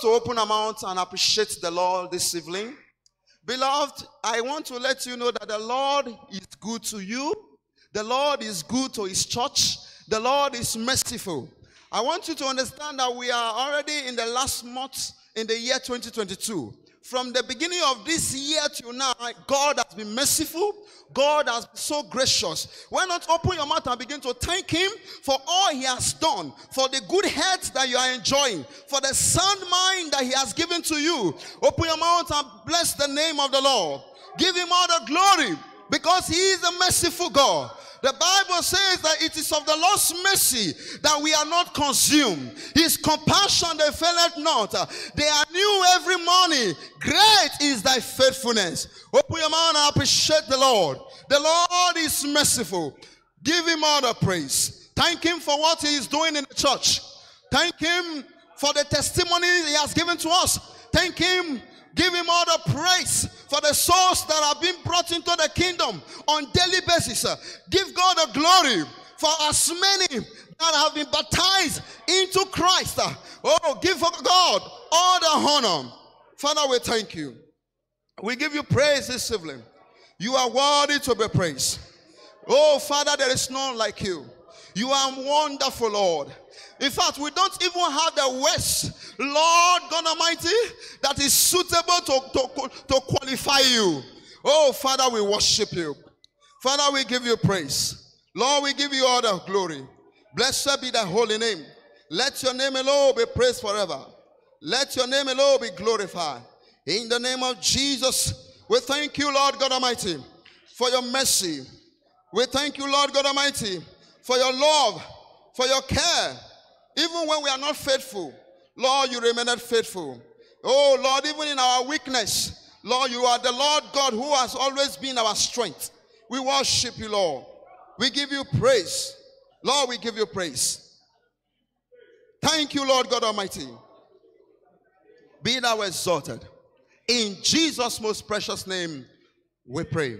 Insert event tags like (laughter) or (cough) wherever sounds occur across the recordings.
to open our mouth and appreciate the Lord this evening. Beloved, I want to let you know that the Lord is good to you. The Lord is good to his church. The Lord is merciful. I want you to understand that we are already in the last month in the year 2022. From the beginning of this year till now, God has been merciful. God has been so gracious. Why not open your mouth and begin to thank Him for all He has done, for the good health that you are enjoying, for the sound mind that He has given to you. Open your mouth and bless the name of the Lord. Give Him all the glory because He is a merciful God. The Bible says that it is of the Lord's mercy that we are not consumed. His compassion they faileth not. They are new every morning. Great is thy faithfulness. Open your mouth and appreciate the Lord. The Lord is merciful. Give him all the praise. Thank him for what he is doing in the church. Thank him for the testimony he has given to us. Thank him Give him all the praise for the souls that have been brought into the kingdom on daily basis. Uh, give God the glory for as many that have been baptized into Christ. Uh. Oh, give God all the honor. Father, we thank you. We give you praise this evening. You are worthy to be praised. Oh, Father, there is none like you. You are wonderful, Lord. In fact, we don't even have the words, Lord God Almighty, that is suitable to, to, to qualify you. Oh, Father, we worship you. Father, we give you praise. Lord, we give you all the glory. Blessed be thy holy name. Let your name alone be praised forever. Let your name alone be glorified. In the name of Jesus, we thank you, Lord God Almighty, for your mercy. We thank you, Lord God Almighty, for your love, for your care. Even when we are not faithful, Lord, you remained faithful. Oh, Lord, even in our weakness, Lord, you are the Lord God who has always been our strength. We worship you, Lord. We give you praise. Lord, we give you praise. Thank you, Lord God Almighty. Be thou exalted. In Jesus' most precious name, we pray.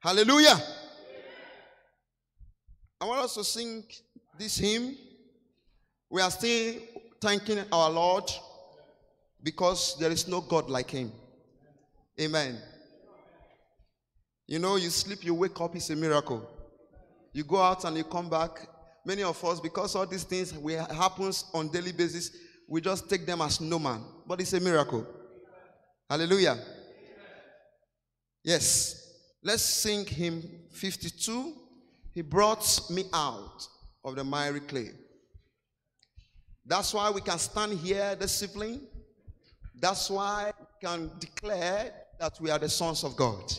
Hallelujah. I want us to sing this hymn. We are still thanking our Lord because there is no God like Him. Amen. You know, you sleep, you wake up, it's a miracle. You go out and you come back. Many of us, because all these things we happens on daily basis, we just take them as no man. But it's a miracle. Hallelujah. Yes. Let's sing hymn 52. He brought me out of the miry clay. That's why we can stand here this evening. That's why we can declare that we are the sons of God.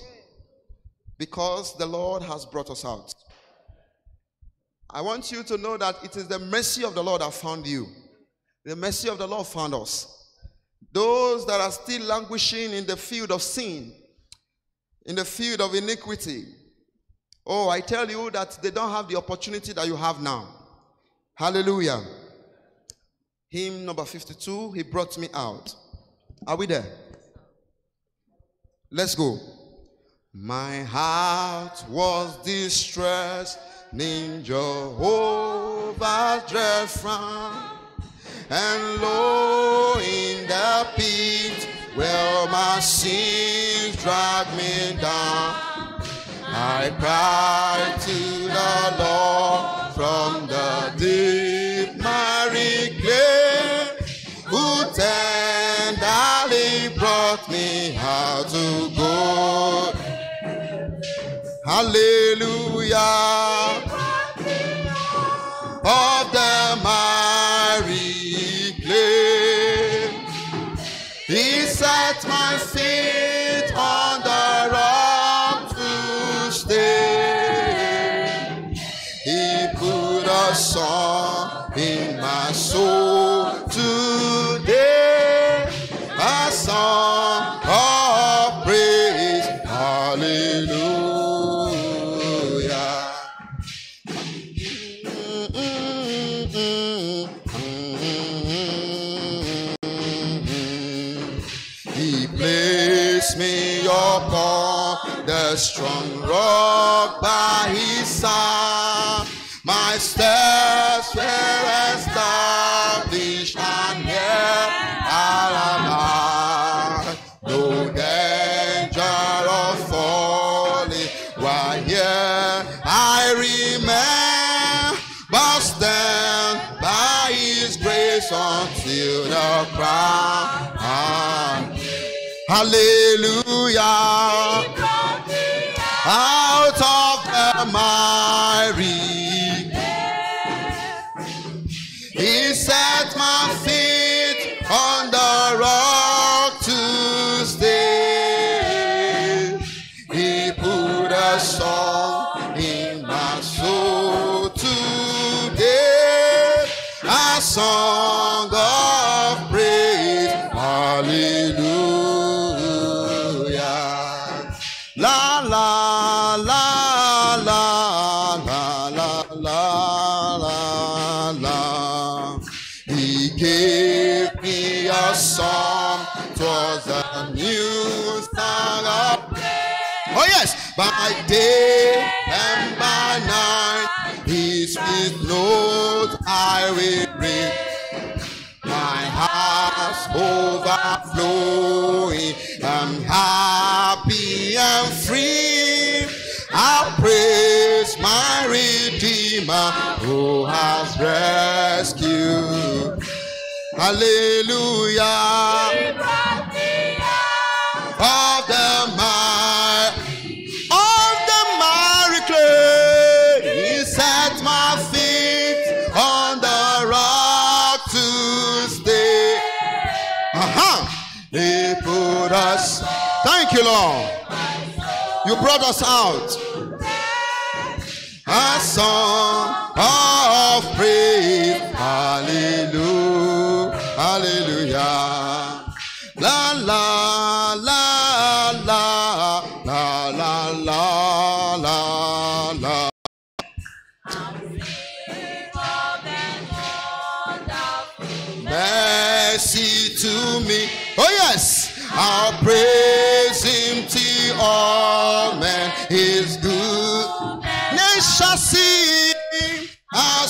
Because the Lord has brought us out. I want you to know that it is the mercy of the Lord that found you. The mercy of the Lord found us. Those that are still languishing in the field of sin, in the field of iniquity. Oh, I tell you that they don't have the opportunity that you have now. Hallelujah. Hymn number 52, He brought me out. Are we there? Let's go. My heart was distressed in Jehovah's dread and lo, in the pit where my sins drag me down, I cried to the Lord from the deep miry clay, who tenderly brought me out to go. Hallelujah. Of the miry clay. He set my feet song in my soul today. A song of praise. Hallelujah. He placed me upon the strong rock by his side. My steps were established and here I. No danger of falling while here I. But stand by his grace until the crown. Hallelujah. Out of the miry. Song of praise. Hallelujah. La la la la la la la la la. He gave me a song, twas a new song of praise. Oh yes, by day and by night, Sweet note I will bring. My heart's overflowing. I'm happy and free. I'll praise my Redeemer who has rescued. Hallelujah. Thank you, Lord. You brought us out. A song of praise. Hallelujah. Hallelujah. La la la la la la la la la. Mercy to me. Oh yes, I'll praise him till all men is good. They shall see, I'll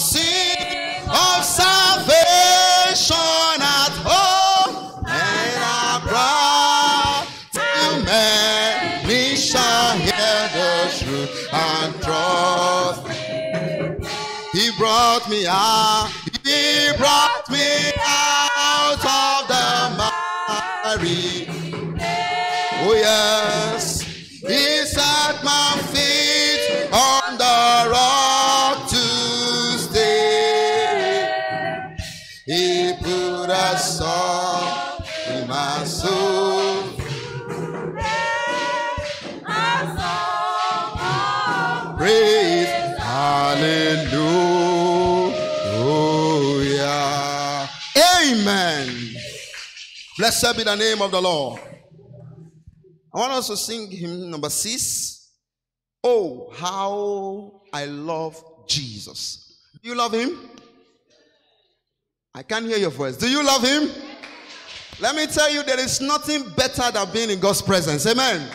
of salvation at home, and I brought to many shall hear the truth and trust. He brought me out. He brought me out set my feet on the rock to stay. He put a song in my soul. Praise Hallelujah. Amen. Blessed be the name of the Lord. I want us to sing hymn number six. Oh, how I love Jesus. Do you love him? I can't hear your voice. Do you love him? Let me tell you, there is nothing better than being in God's presence. Amen.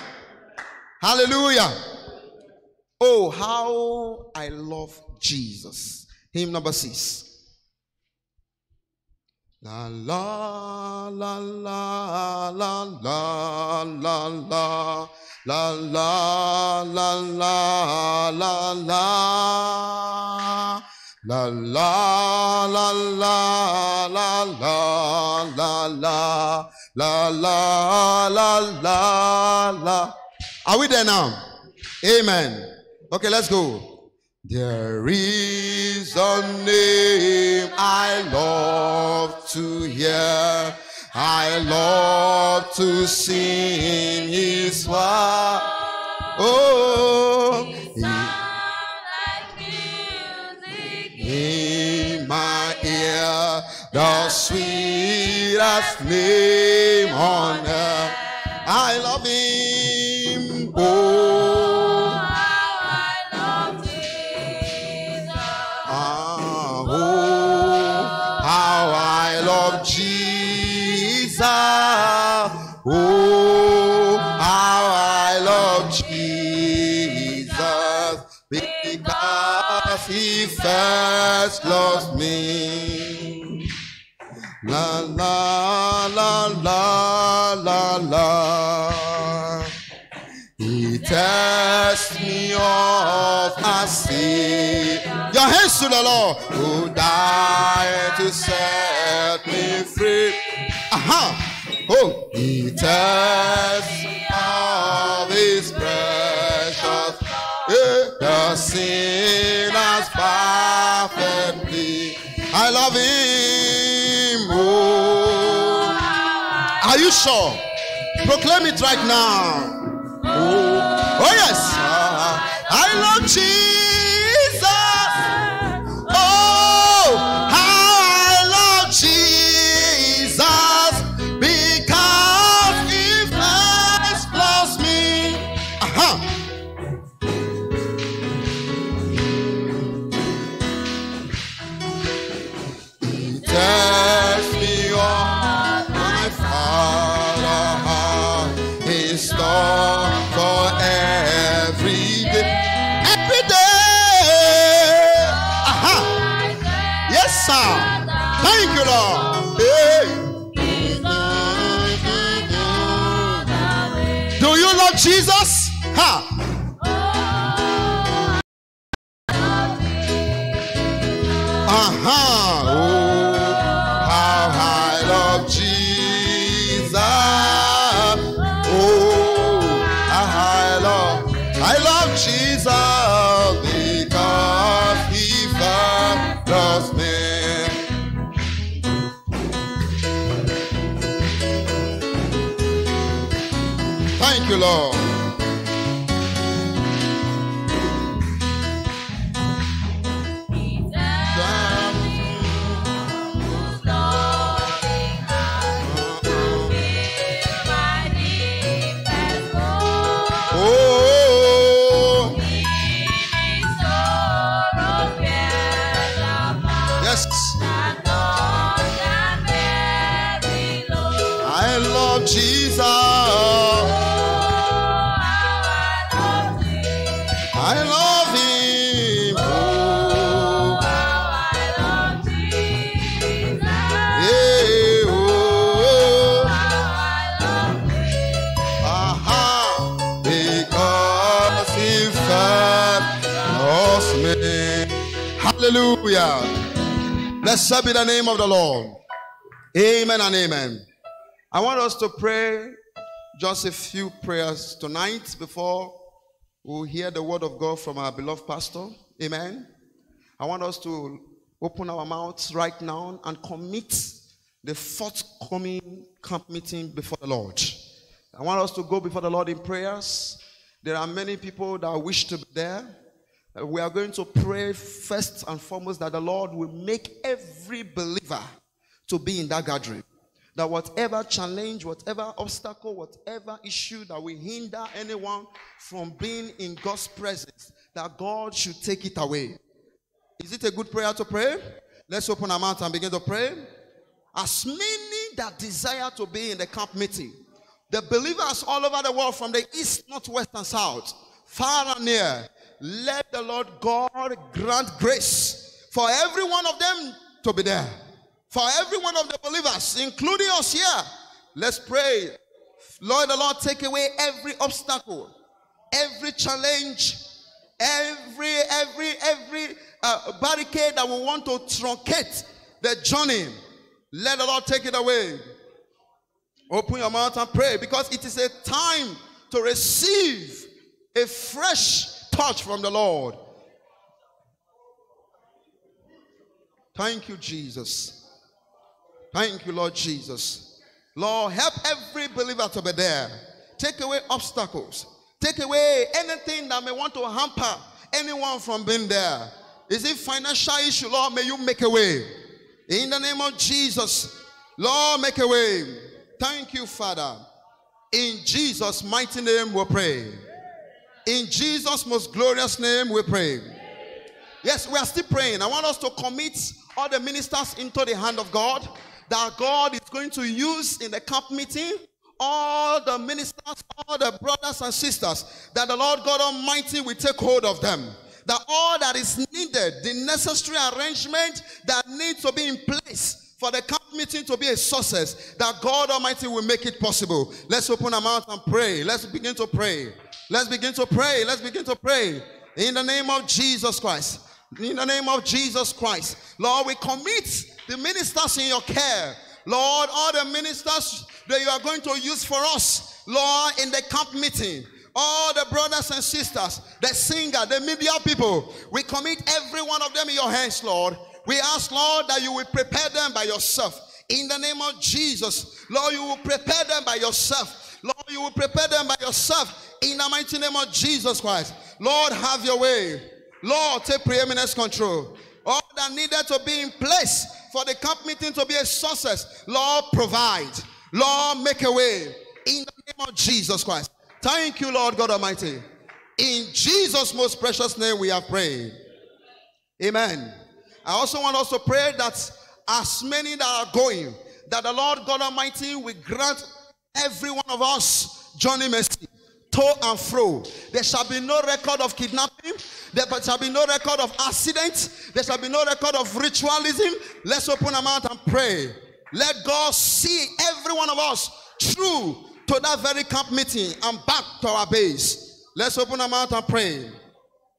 Hallelujah. Oh, how I love Jesus. Hymn number six. La la la la la la la la la la la la la la La la la la la la la la la la la la la. Are we there now? Amen. Okay, let's go. There is a name I love to hear. I love to sing his word. Oh, he like music in my ear, the sweetest name on earth. I love him. Oh, I love Jesus. ah, oh, how I love Jesus. Oh, how I love Jesus. Because he first loves me. La la la la la la. He tests me off I see. Your hands to the Lord who died to set me free. Aha. Oh, he tests of his precious. Eh, The sinner's perfectly. I love him. Oh, are you sure? Proclaim it right now. Oh, oh yes. I love Jesus. Ha. Oh, how I love Jesus. Oh, how I love, I love Jesus because He first loves me. Thank you, Lord. Hallelujah. Blessed be the name of the Lord. Amen and amen. I want us to pray just a few prayers tonight before we hear the word of God from our beloved pastor. Amen. I want us to open our mouths right now and commit the forthcoming camp meeting before the Lord. I want us to go before the Lord in prayers. There are many people that wish to be there. We are going to pray first and foremost that the Lord will make every believer to be in that gathering. That whatever challenge, whatever obstacle, whatever issue that will hinder anyone from being in God's presence, that God should take it away. Is it a good prayer to pray? Let's open our mouth and begin to pray. As many that desire to be in the camp meeting, the believers all over the world from the east, north, west, and south, far and near, let the Lord God grant grace for every one of them to be there. For every one of the believers, including us here, let's pray. Lord, the Lord, take away every obstacle, every challenge, every every every uh, barricade that we want to truncate the journey. Let the Lord take it away. Open your mouth and pray because it is a time to receive a fresh touch from the Lord. Thank you, Jesus. Thank you, Lord Jesus. Lord, help every believer to be there. Take away obstacles. Take away anything that may want to hamper anyone from being there. Is it financial issue, Lord? May you make a way. In the name of Jesus, Lord, make a way. Thank you, Father. In Jesus' mighty name we pray. In Jesus' most glorious name we pray. Yes, we are still praying. I want us to commit all the ministers into the hand of God that God is going to use in the camp meeting. All the ministers, all the brothers and sisters, that the Lord God Almighty will take hold of them. That all that is needed, the necessary arrangement that needs to be in place for the camp meeting to be a success, that God Almighty will make it possible. Let's open our mouth and pray. Let's begin to pray. Let's begin to pray. Let's begin to pray. In the name of Jesus Christ. In the name of Jesus Christ. Lord, we commit the ministers in your care. Lord, all the ministers that you are going to use for us, Lord, in the camp meeting. All the brothers and sisters, the singer, the media people, we commit every one of them in your hands, Lord. We ask, Lord, that you will prepare them by yourself. In the name of Jesus, Lord, you will prepare them by yourself. Lord, you will prepare them by yourself. In the mighty name of Jesus Christ. Lord, have your way. Lord, take preeminence control. All that needed to be in place for the camp meeting to be a success, Lord, provide. Lord, make a way. In the name of Jesus Christ. Thank you, Lord God Almighty. In Jesus' most precious name, we have prayed. Amen. I also want us to pray that as many that are going, that the Lord God Almighty will grant every one of us journey mercy to and fro. There shall be no record of kidnapping. There shall be no record of accident. There shall be no record of ritualism. Let's open our mouth and pray. Let God see every one of us through to that very camp meeting and back to our base. Let's open our mouth and pray.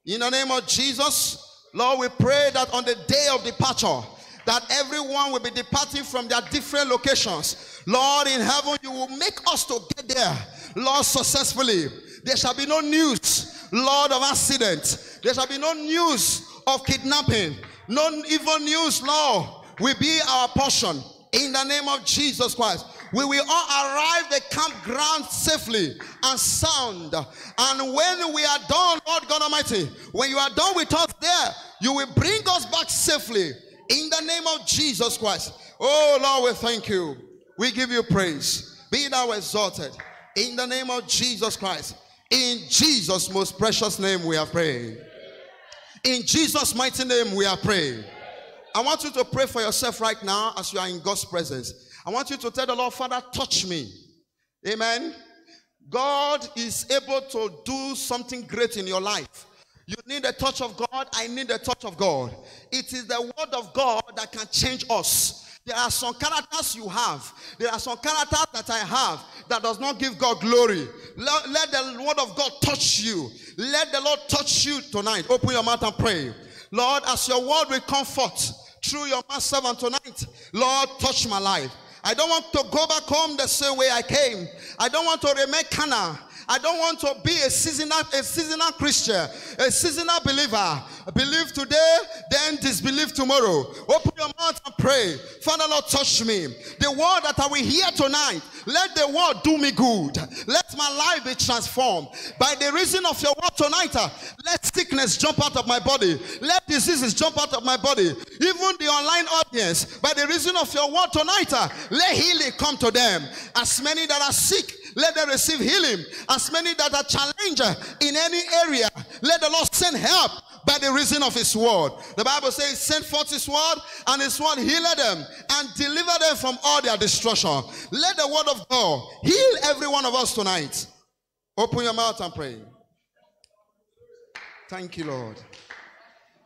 In the name of Jesus, Lord, we pray that on the day of departure, that everyone will be departing from their different locations. Lord, in heaven, you will make us to get there, Lord, successfully. There shall be no news, Lord, of accident. There shall be no news of kidnapping. No evil news, Lord, will be our portion. In the name of Jesus Christ we will all arrive the campground safely and sound. And when we are done, Lord God Almighty, when you are done with us there, you will bring us back safely in the name of Jesus Christ. Oh Lord, we thank you. We give you praise. Be thou exalted in the name of Jesus Christ. In Jesus' most precious name, we are praying. In Jesus' mighty name, we are praying. I want you to pray for yourself right now as you are in God's presence. I want you to tell the Lord, Father, touch me. Amen. God is able to do something great in your life. You need a touch of God. I need a touch of God. It is the word of God that can change us. There are some characters you have. There are some characters that I have that does not give God glory. Let, the word of God touch you. Let the Lord touch you tonight. Open your mouth and pray. Lord, as your word will comfort through your man servant tonight, Lord, touch my life. I don't want to go back home the same way I came. I don't want to remain carnal. I don't want to be a seasonal, a seasonal Christian, a seasonal believer. Believe today, then disbelieve tomorrow. Open your mouth and pray. Father, Lord, touch me. The word that I will hear tonight, let the word do me good. Let my life be transformed. By the reason of your word tonight, uh, let sickness jump out of my body. Let diseases jump out of my body. Even the online audience, by the reason of your word tonight, uh, let healing come to them. As many that are sick, let them receive healing. As many that are challenged in any area, let the Lord send help by the reason of his word. The Bible says, send forth his word, and his word healed them and deliver them from all their destruction. Let the word of God heal every one of us tonight. Open your mouth and pray. Thank you, Lord.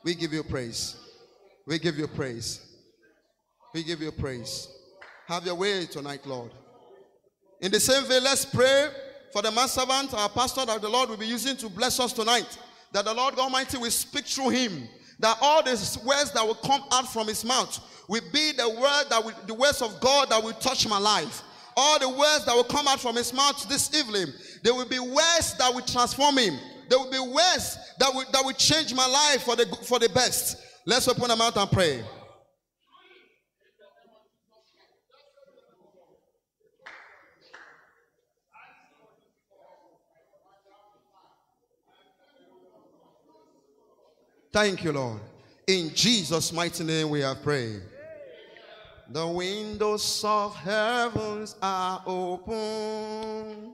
We give you praise. We give you praise. We give you praise. Have your way tonight, Lord. In the same way, let's pray for the man servant, our pastor, that the Lord will be using to bless us tonight. That the Lord Almighty will speak through him. That all the words that will come out from his mouth will be the word that will, the words of God that will touch my life. All the words that will come out from his mouth this evening, there will be words that will transform him. There will be words that will, that will change my life for the, for the best. Let's open our mouth and pray. Thank you, Lord. In Jesus' mighty name we have prayed. The windows of heavens are open.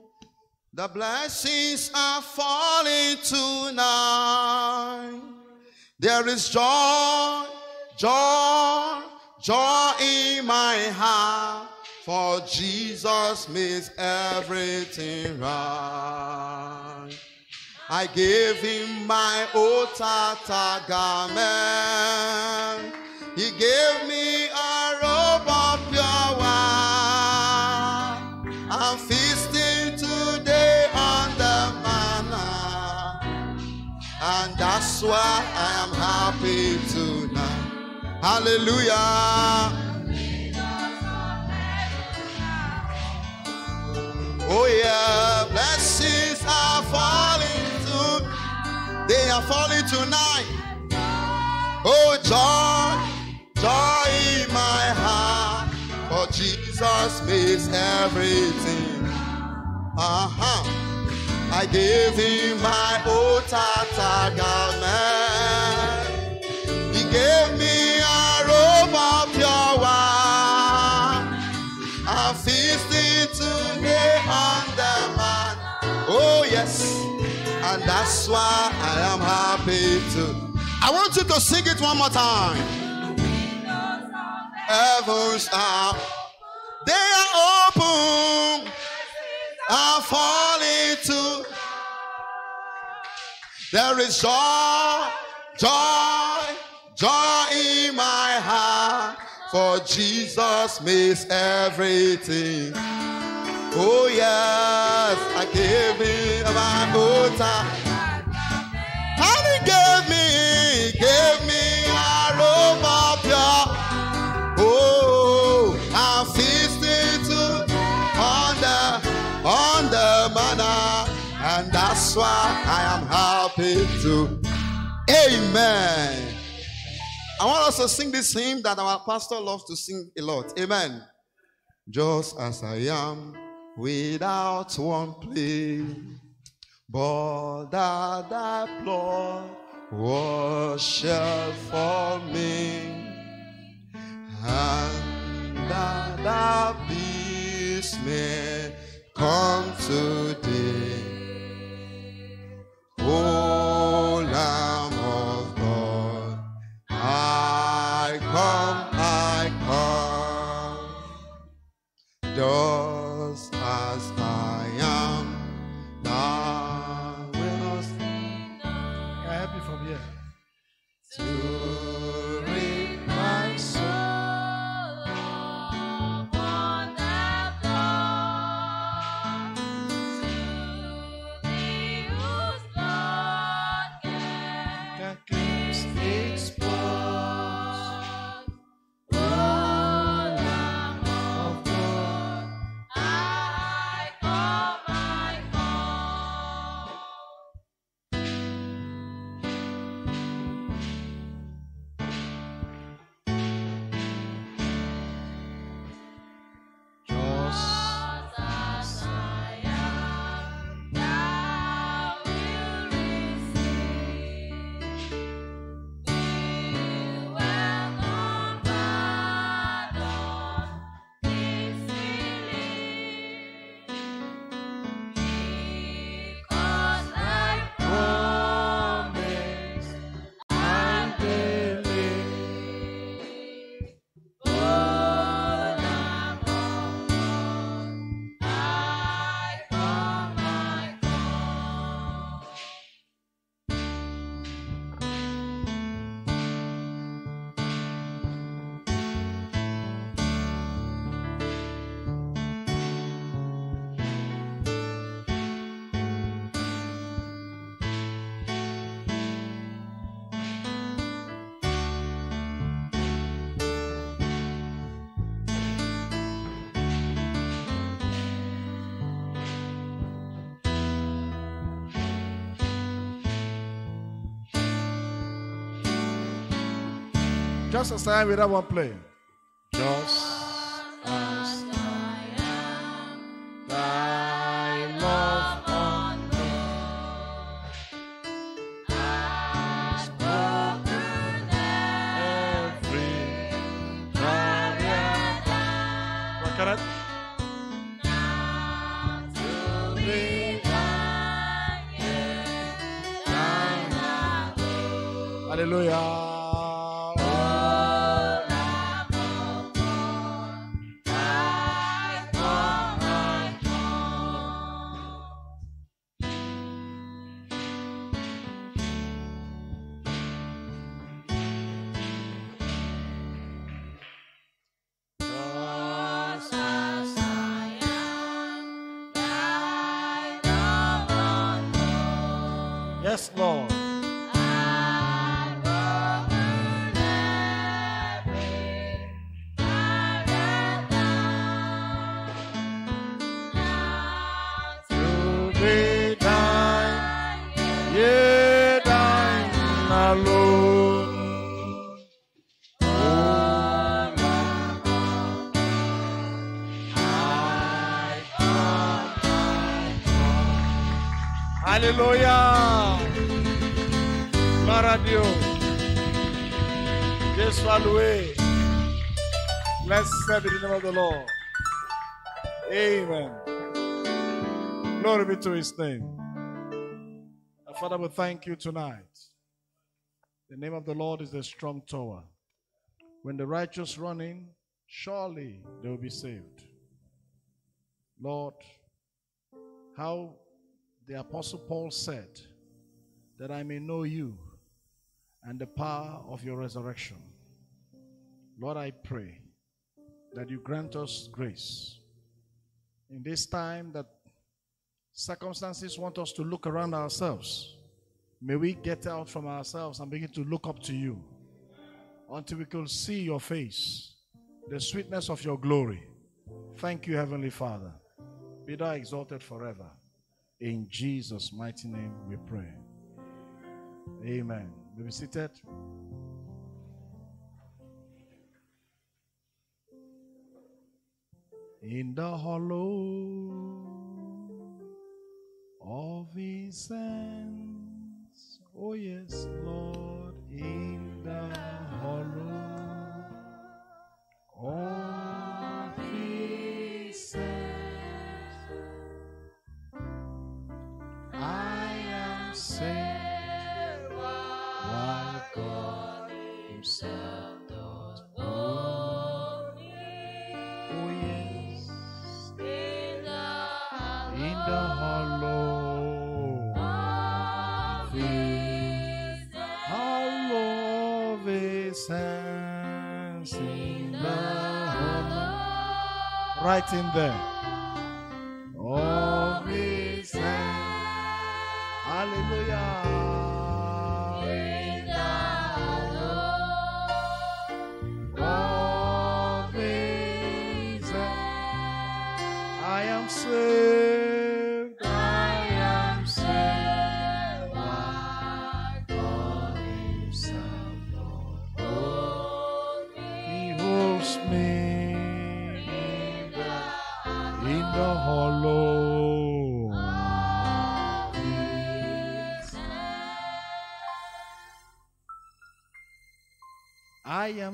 The blessings are falling tonight. There is joy, joy, joy in my heart. For Jesus makes everything right. I gave him my old tata garment. He gave me a robe of pure. I'm feasting today on the manna. And that's why I am happy tonight. Hallelujah. Oh yeah, blessings are falling they are falling tonight. Oh, joy, joy in my heart. For Jesus makes everything. Uh huh. I gave him my old tata garment. He gave me and that's why I am happy too. I want you to sing it one more time. Heavens are, they are open, are falling to. There is joy, joy, joy in my heart, for Jesus makes everything. Oh yes, I give him my quota. And he gave me, gave me a robe of pure. Oh, I'm feasting to on the on the manna, and that's why I am happy to. Amen. I want us to sing this hymn that our pastor loves to sing a lot. Amen. Just as I am without one plea, that thy blood was shed for me, and that thou peace may come today. O Lamb of God, I come, I come. Just Just as I am with one play. Just Alléluia. Gloire à Dieu. Dieu soit loué. Be the name of the Lord. Amen. Glory be to his name. Father, we thank you tonight. The name of the Lord is a strong tower. When the righteous run in, surely they will be saved. Lord, how the Apostle Paul said, that I may know you and the power of your resurrection. Lord, I pray that you grant us grace in this time that circumstances want us to look around ourselves. May we get out from ourselves and begin to look up to you until we can see your face, the sweetness of your glory. Thank you, Heavenly Father. Be thou exalted forever. In Jesus' mighty name we pray. Amen. Be seated. In the hollow of his hands, oh yes, Lord, in the hollow of right in there,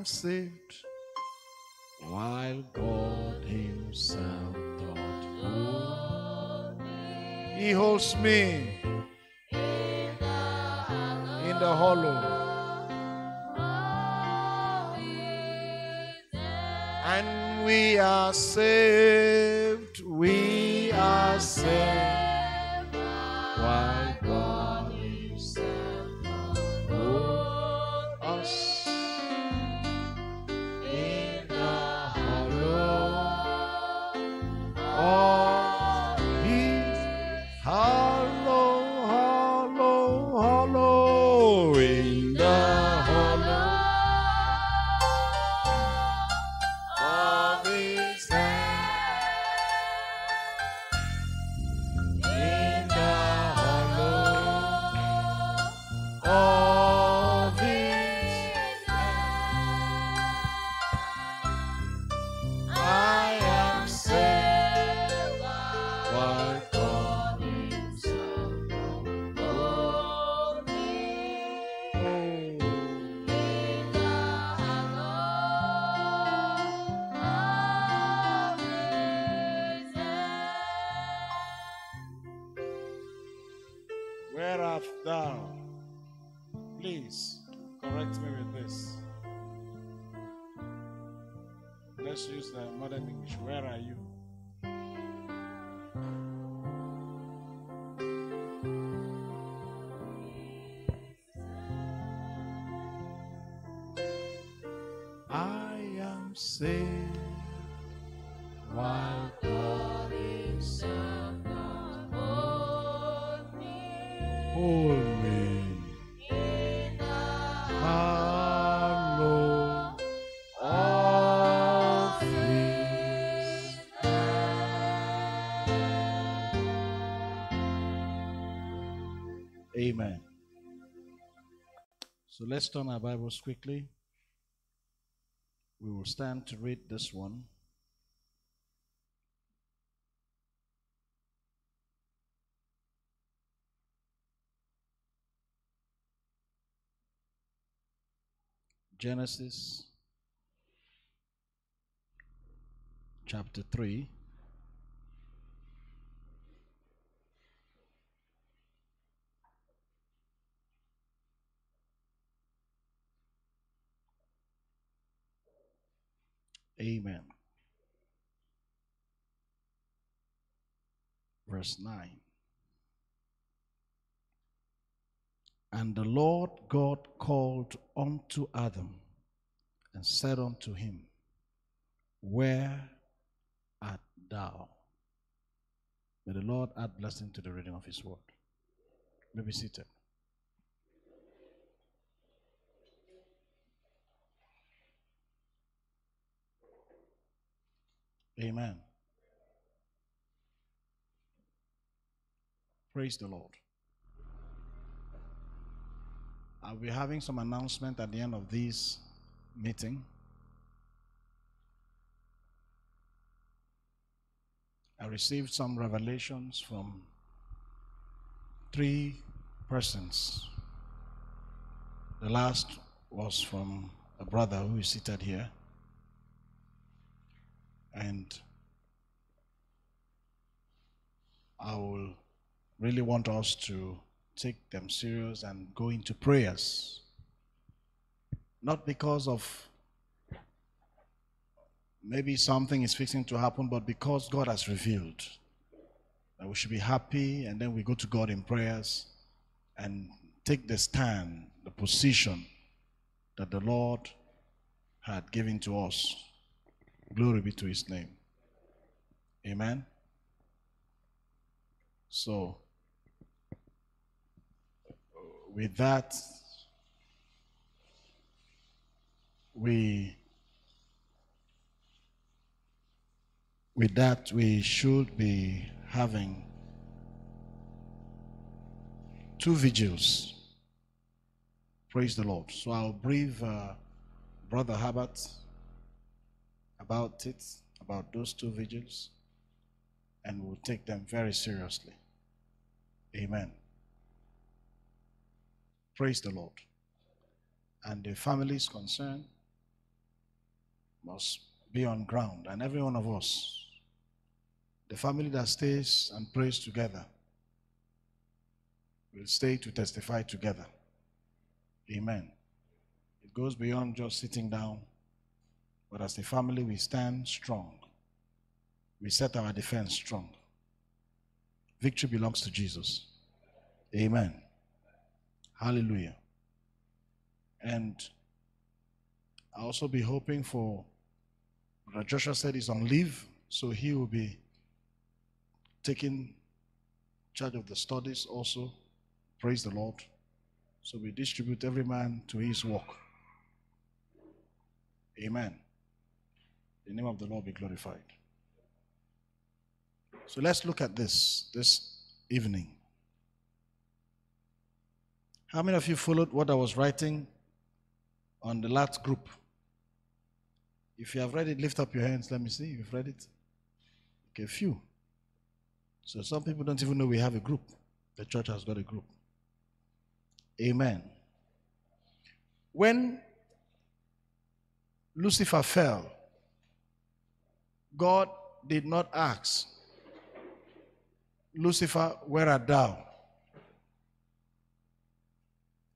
am saved while God Himself doth hold. He holds me in the hollow. And we are saved, saved while God is hold me. In the Hollow of His Amen. So let's turn our Bibles quickly. Will stand to read this one. Genesis chapter 3. Amen. Verse 9. And the Lord God called unto Adam and said unto him, Where art thou? May the Lord add blessing to the reading of his word. May be seated. Amen. Praise the Lord. I'll be having some announcement at the end of this meeting. I received some revelations from three persons. The last was from a brother who is seated here. And I will really want us to take them serious and go into prayers. Not because of maybe something is fixing to happen, but because God has revealed that we should be happy, and then we go to God in prayers and take the stand, the position that the Lord had given to us. Glory be to his name. Amen. So, with that, we with that we should be having two vigils. Praise the Lord. So I'll brief uh, Brother Herbert about it, about those two vigils, and we'll take them very seriously. Amen. Praise the Lord. And the families concerned must be on ground, and every one of us, the family that stays and prays together, will stay to testify together. Amen. It goes beyond just sitting down, but as a family, we stand strong. We set our defense strong. Victory belongs to Jesus. Amen. Hallelujah. And I'll also be hoping for Brother Joshua said he's on leave, so he will be taking charge of the studies also. Praise the Lord. So we distribute every man to his work. Amen. The name of the Lord be glorified. So let's look at this this evening. How many of you followed what I was writing on the last group? If you have read it, lift up your hands. Let me see. You've read it? Okay, few. So some people don't even know we have a group. The church has got a group. Amen. When Lucifer fell, God did not ask, Lucifer, where art thou?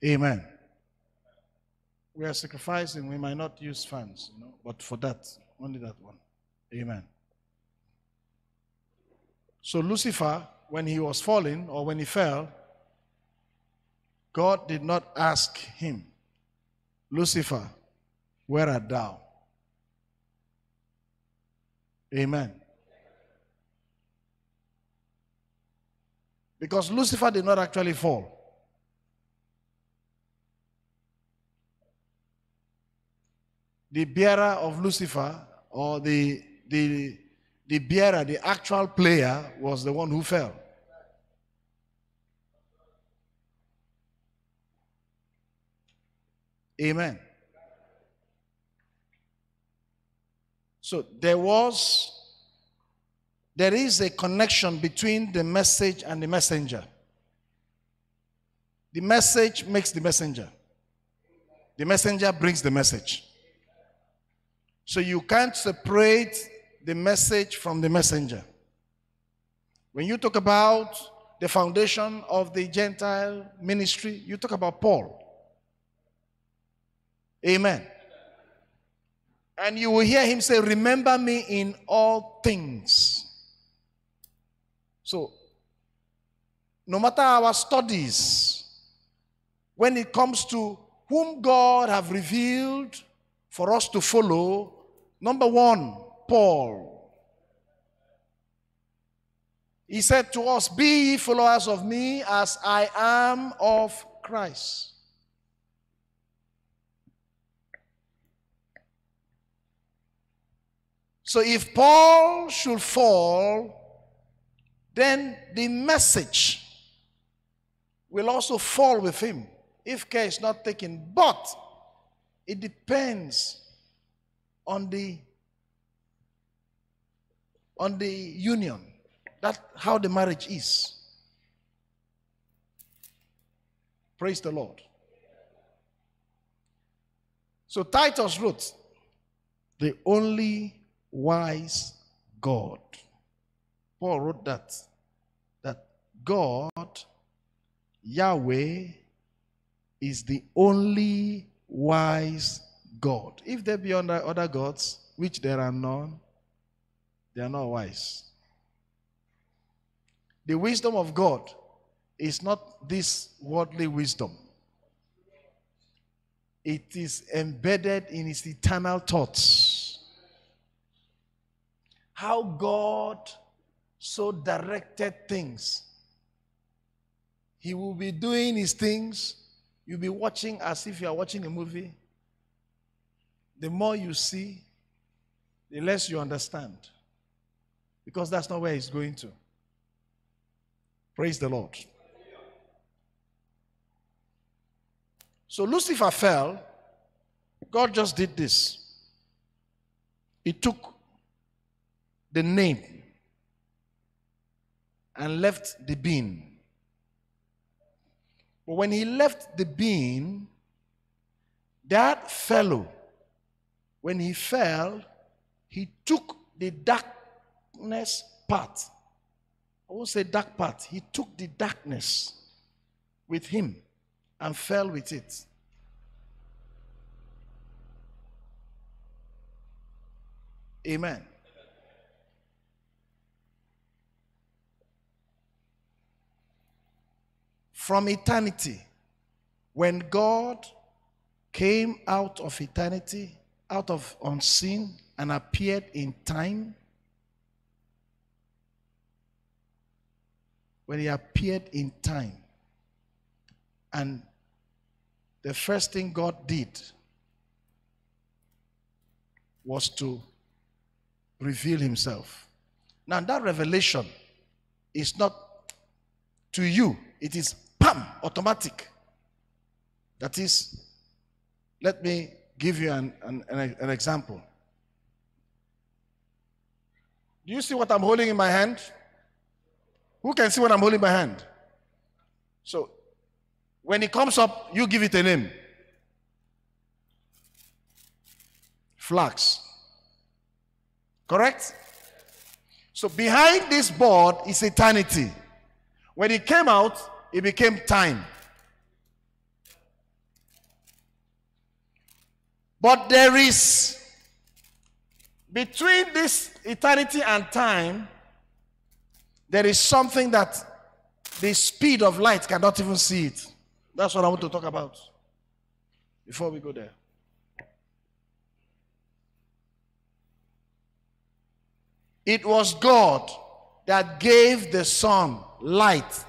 Amen. We are sacrificing. We might not use funds, you know, but for that, only that one. Amen. So Lucifer, when he was falling or when he fell, God did not ask him, Lucifer, where art thou? Amen. Because Lucifer did not actually fall. The bearer of Lucifer, or the, the, the bearer, the actual player, was the one who fell. Amen. So there was, there is a connection between the message and the messenger. The message makes the messenger, the messenger brings the message. So you can't separate the message from the messenger. When you talk about the foundation of the Gentile ministry, you talk about Paul. Amen. And you will hear him say, Remember me in all things. So, no matter our studies, when it comes to whom God have revealed for us to follow, number one, Paul. He said to us, Be ye followers of me as I am of Christ. So if Paul should fall, then the message will also fall with him if care is not taken. But it depends on the on the union. That how the marriage is. Praise the Lord. So Titus wrote, the only wise God. Paul wrote that. That God, Yahweh, is the only wise God. If there be other, other gods, which there are none, they are not wise. The wisdom of God is not this worldly wisdom. It is embedded in his eternal thoughts how God so directed things. He will be doing his things. You'll be watching as if you are watching a movie. The more you see, the less you understand. Because that's not where he's going to. Praise the Lord. So Lucifer fell. God just did this. He took the name and left the being. But when he left the being, that fellow, when he fell, he took the darkness part. I won't say dark part. He took the darkness with him and fell with it. Amen. From eternity, when God came out of eternity, out of unseen, and appeared in time, when he appeared in time, and the first thing God did was to reveal himself. Now, that revelation is not to you, it is Pam, automatic. That is, let me give you an, an, an example. Do you see what I'm holding in my hand? Who can see what I'm holding in my hand? So, when it comes up, you give it a name. Flax. Correct? So, behind this board is eternity. When it came out, it became time. But there is between this eternity and time, there is something that the speed of light cannot even see it. That's what I want to talk about before we go there. It was God that gave the sun light.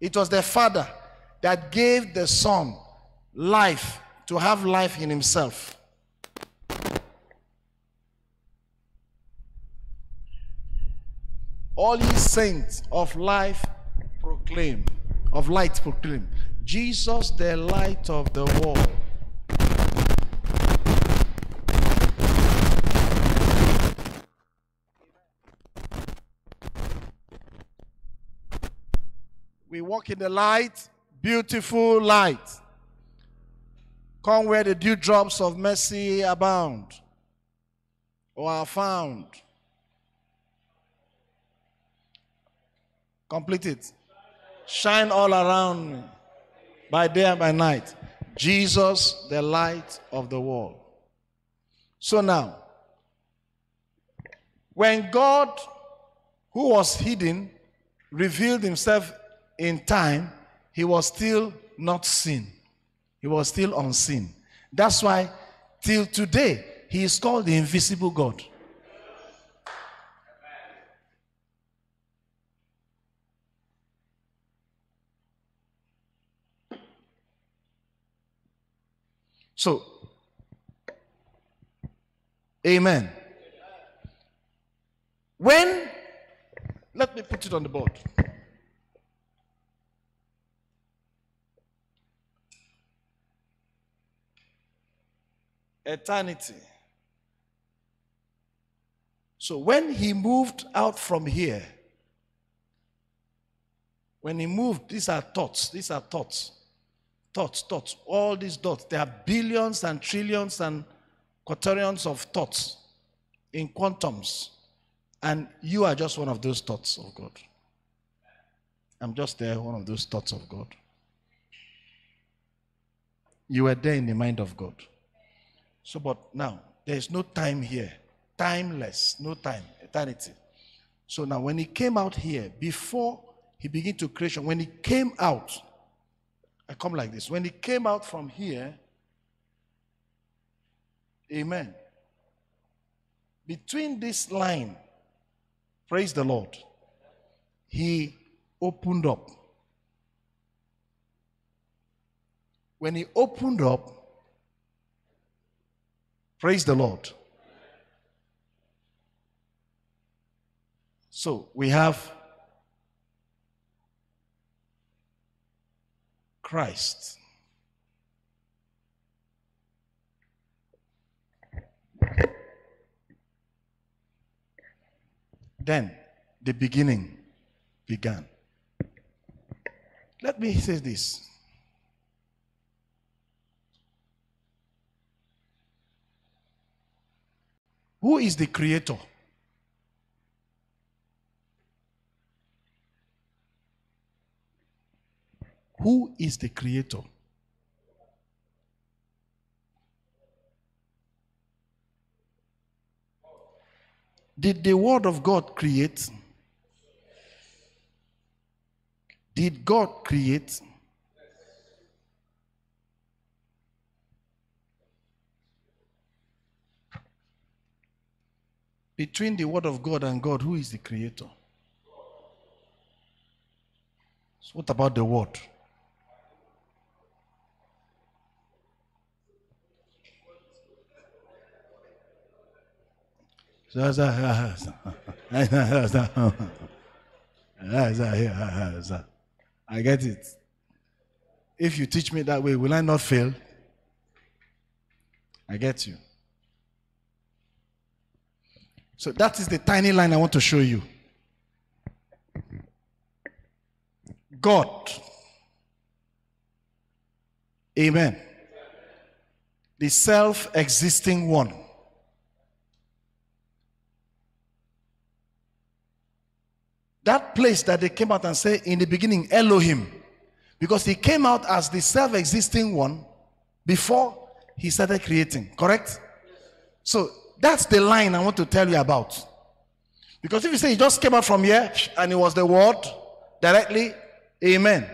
It was the Father that gave the Son life to have life in Himself. All ye saints of life proclaim, of light proclaim. Jesus, the light of the world. We walk in the light, beautiful light. Come where the dewdrops of mercy abound or are found. Complete it. Shine all around me by day and by night. Jesus, the light of the world. So now, when God, who was hidden, revealed himself in time, he was still not seen. He was still unseen. That's why, till today, he is called the invisible God. So, amen. When, let me put it on the board. Eternity. So when he moved out from here, when he moved, these are thoughts, these are thoughts. Thoughts, thoughts, all these dots. There are billions and trillions and quaternions of thoughts in quantums. And you are just one of those thoughts of God. I'm just there, one of those thoughts of God. You were there in the mind of God. So, but now, there is no time here. Timeless, no time, eternity. So now, when he came out here, before he began to creation, when he came out, I come like this. When he came out from here, amen. Between this line, praise the Lord, he opened up. When he opened up, praise the Lord. So we have Christ. Then the beginning began. Let me say this. Who is the creator? Who is the creator? Did the Word of God create? Did God create? Between the Word of God and God, who is the creator? So, what about the Word? (laughs) I get it. If you teach me that way, will I not fail? I get you. So that is the tiny line I want to show you. God. Amen. The self existing one. That place that they came out and say in the beginning, Elohim, because he came out as the self existing one before he started creating. Correct? So that's the line I want to tell you about. Because if you say he just came out from here and it was the word directly, amen.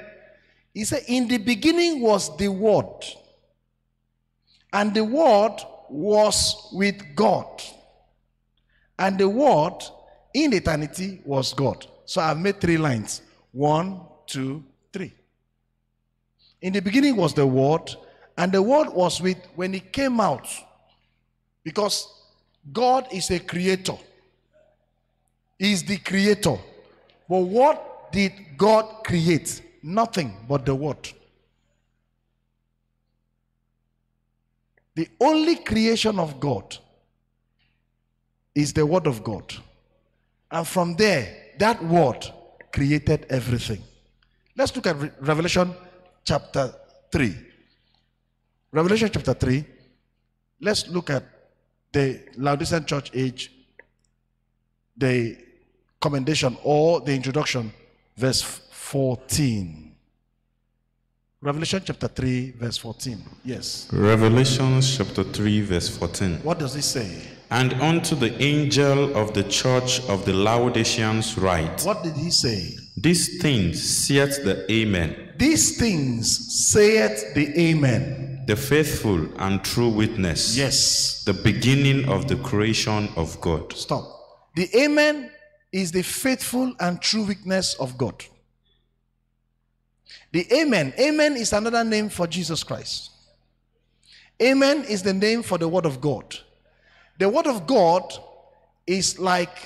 He said, In the beginning was the word, and the word was with God, and the word in eternity was God. So I've made three lines one, two, three. In the beginning was the word, and the word was with when he came out, because God is a creator. He is the creator. But what did God create? Nothing but the word. The only creation of God is the word of God. And from there, that word created everything. Let's look at Re- Revelation chapter 3. Revelation chapter 3. Let's look at the Laodicean church age, the commendation or the introduction, verse 14. Revelation chapter 3, verse 14. Yes. Revelation chapter 3, verse 14. What does it say? And unto the angel of the church of the Laodiceans write, What did he say? These things saith the Amen, These things saith the Amen. The faithful and true witness, Yes. the beginning of the creation of God. Stop. The Amen is the faithful and true witness of God. The Amen. Amen is another name for Jesus Christ. Amen is the name for the Word of God. The Word of God is like,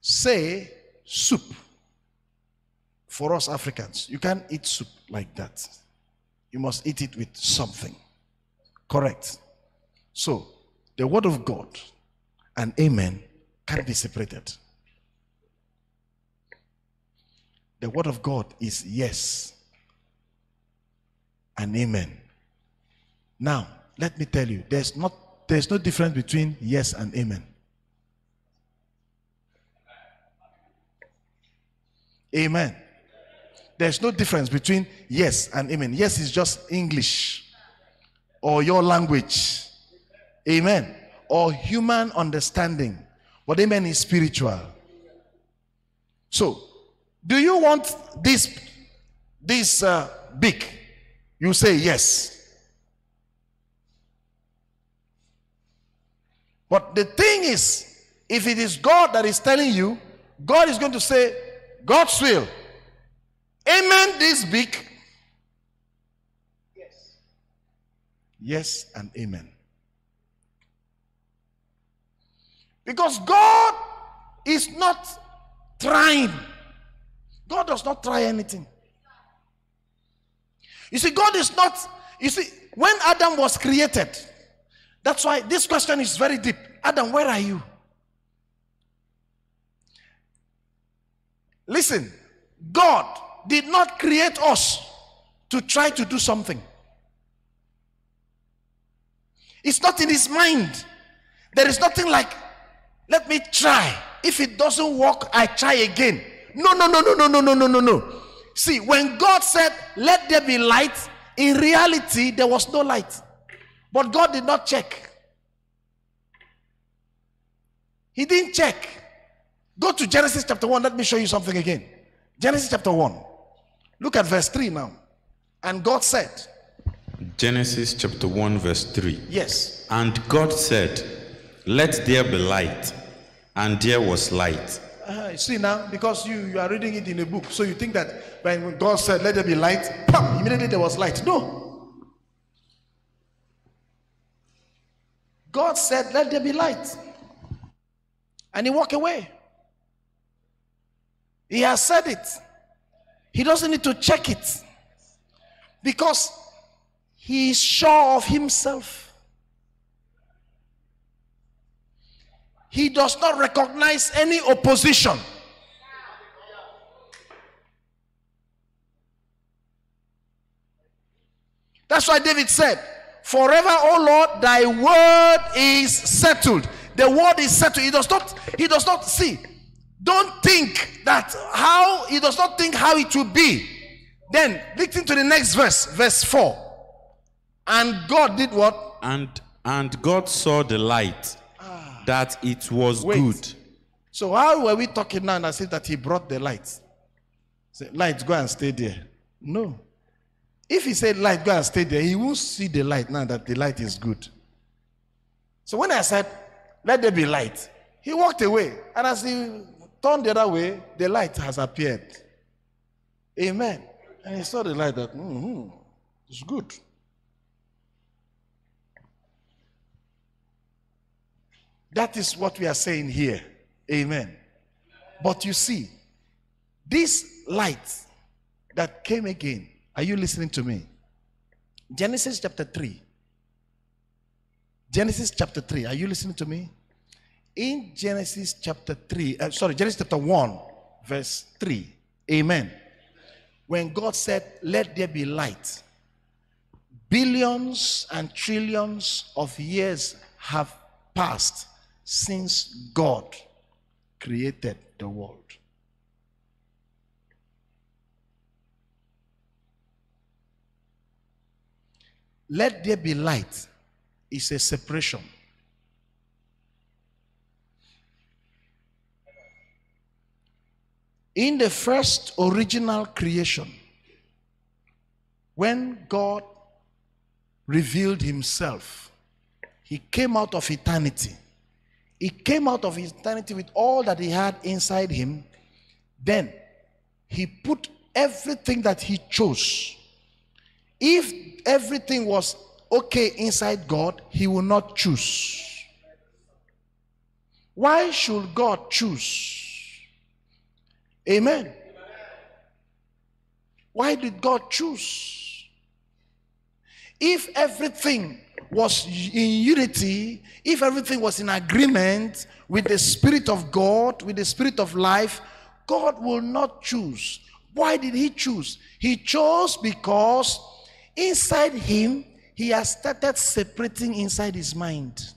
say, soup for us Africans. You can't eat soup like that. You must eat it with something. Correct. So, the Word of God and Amen can't be separated. The Word of God is yes and Amen. Now, let me tell you, there's not there's no difference between yes and amen. Amen. There's no difference between yes and amen. Yes is just English or your language. Amen. Or human understanding. But amen is spiritual. So, do you want this this uh, big? You say yes. But the thing is, if it is God that is telling you, God is going to say, God's will. Amen, this big. Yes. Yes, and amen. Because God is not trying. God does not try anything. You see, God is not, you see, when Adam was created, that's why this question is very deep. Adam, where are you? Listen, God did not create us to try to do something. It's not in his mind. There is nothing like, let me try. If it doesn't work, I try again. No, no, no, no, no, no, no, no, no, no. See, when God said, let there be light, in reality, there was no light. But God did not check. He didn't check. Go to Genesis chapter 1. Let me show you something again. Genesis chapter 1. Look at verse 3 now. And God said, Genesis chapter 1, verse 3. Yes. And God said, Let there be light. And there was light. Uh, see now, because you, you are reading it in a book, so you think that when God said, Let there be light, pam, immediately there was light. No. God said, Let there be light. And he walked away. He has said it. He doesn't need to check it. Because he is sure of himself. He does not recognize any opposition. That's why David said, Forever, O Lord, thy word is settled. The word is settled. He does not, he does not see. Don't think that how, he does not think how it will be. Then, listen to the next verse, verse 4. And God did what? And and God saw the light ah. that it was Wait. good. So how were we talking now and I said that he brought the light? Say, light, go and stay there. No. If he said light, go and stay there, he won't see the light now that the light is good. So when I said, let there be light, he walked away. And as he turned the other way, the light has appeared. Amen. And he saw the light that, hmm it's good. That is what we are saying here. Amen. But you see, this light that came again, are you listening to me? Genesis chapter 3. Genesis chapter 3. Are you listening to me? In Genesis chapter 3, uh, sorry, Genesis chapter 1, verse 3. Amen. When God said, Let there be light, billions and trillions of years have passed since God created the world. Let there be light is a separation. In the first original creation, when God revealed himself, he came out of eternity. He came out of eternity with all that he had inside him. Then he put everything that he chose. If everything was okay inside God, he will not choose. Why should God choose? Amen. Why did God choose? If everything was in unity, if everything was in agreement with the Spirit of God, with the Spirit of life, God will not choose. Why did He choose? He chose because inside Him, He has started separating inside His mind.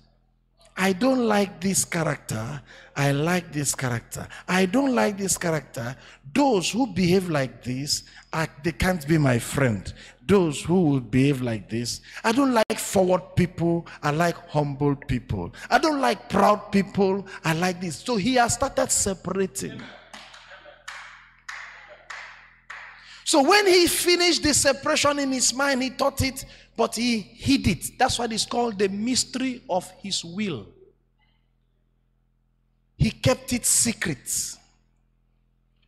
I don't like this character. I like this character. I don't like this character. Those who behave like this, are, they can't be my friend. Those who will behave like this, I don't like forward people. I like humble people. I don't like proud people. I like this. So he has started separating. So when he finished the separation in his mind, he thought it, but he hid it. That's what is called the mystery of his will. He kept it secret.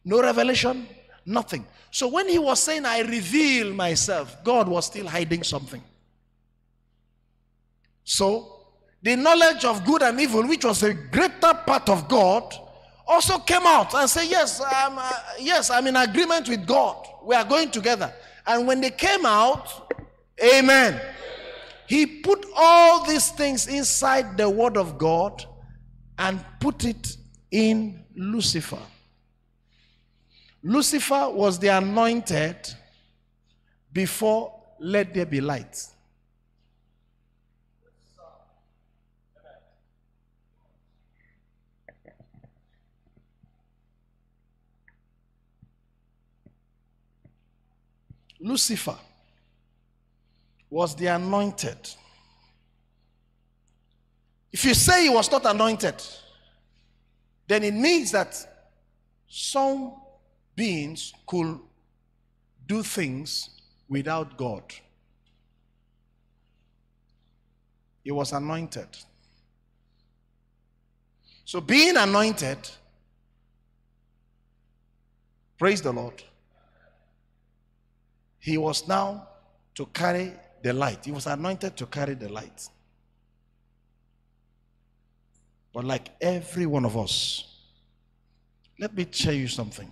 No revelation, nothing. So when he was saying, I reveal myself, God was still hiding something. So the knowledge of good and evil, which was a greater part of God, also came out and said, Yes, I'm, uh, yes, I'm in agreement with God. We are going together. And when they came out, Amen. He put all these things inside the Word of God and put it in Lucifer. Lucifer was the anointed before let there be light. Lucifer was the anointed. If you say he was not anointed, then it means that some beings could do things without God. He was anointed. So, being anointed, praise the Lord, he was now to carry the light. He was anointed to carry the light. But, like every one of us, let me tell you something.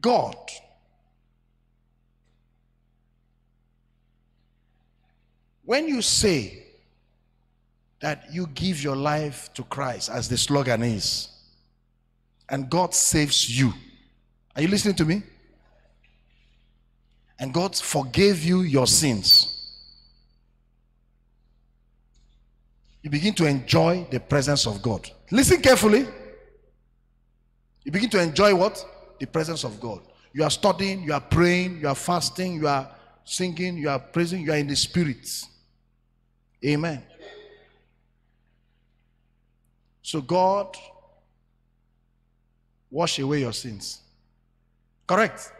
God when you say that you give your life to Christ, as the slogan is, and God saves you, are you listening to me? And God forgave you your sins. You begin to enjoy the presence of God. Listen carefully. You begin to enjoy what? The presence of God. You are studying, you are praying, you are fasting, you are singing, you are praising, you are in the spirit. Amen. So God wash away your sins. Correct?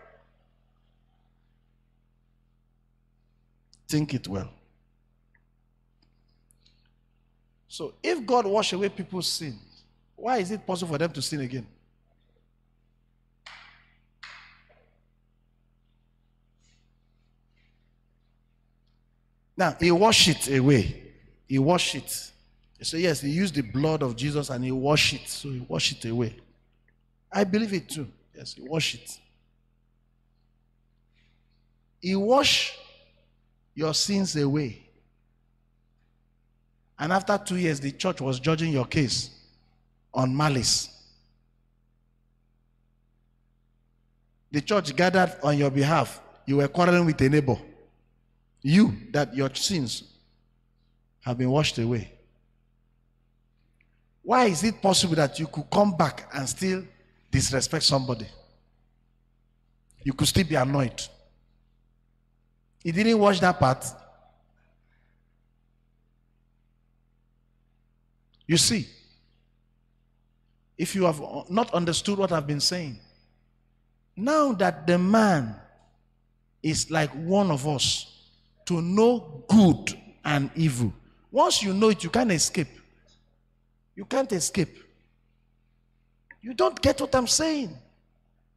Think it well. So if God wash away people's sins, why is it possible for them to sin again? Now, he washed it away. He washed it. So, yes, he used the blood of Jesus and he washed it. So, he washed it away. I believe it too. Yes, he washed it. He washed your sins away. And after two years, the church was judging your case on malice. The church gathered on your behalf. You were quarreling with a neighbor. You, that your sins have been washed away. Why is it possible that you could come back and still disrespect somebody? You could still be annoyed. He didn't watch that part. You see, if you have not understood what I've been saying, now that the man is like one of us to know good and evil, once you know it, you can't escape. You can't escape. You don't get what I'm saying.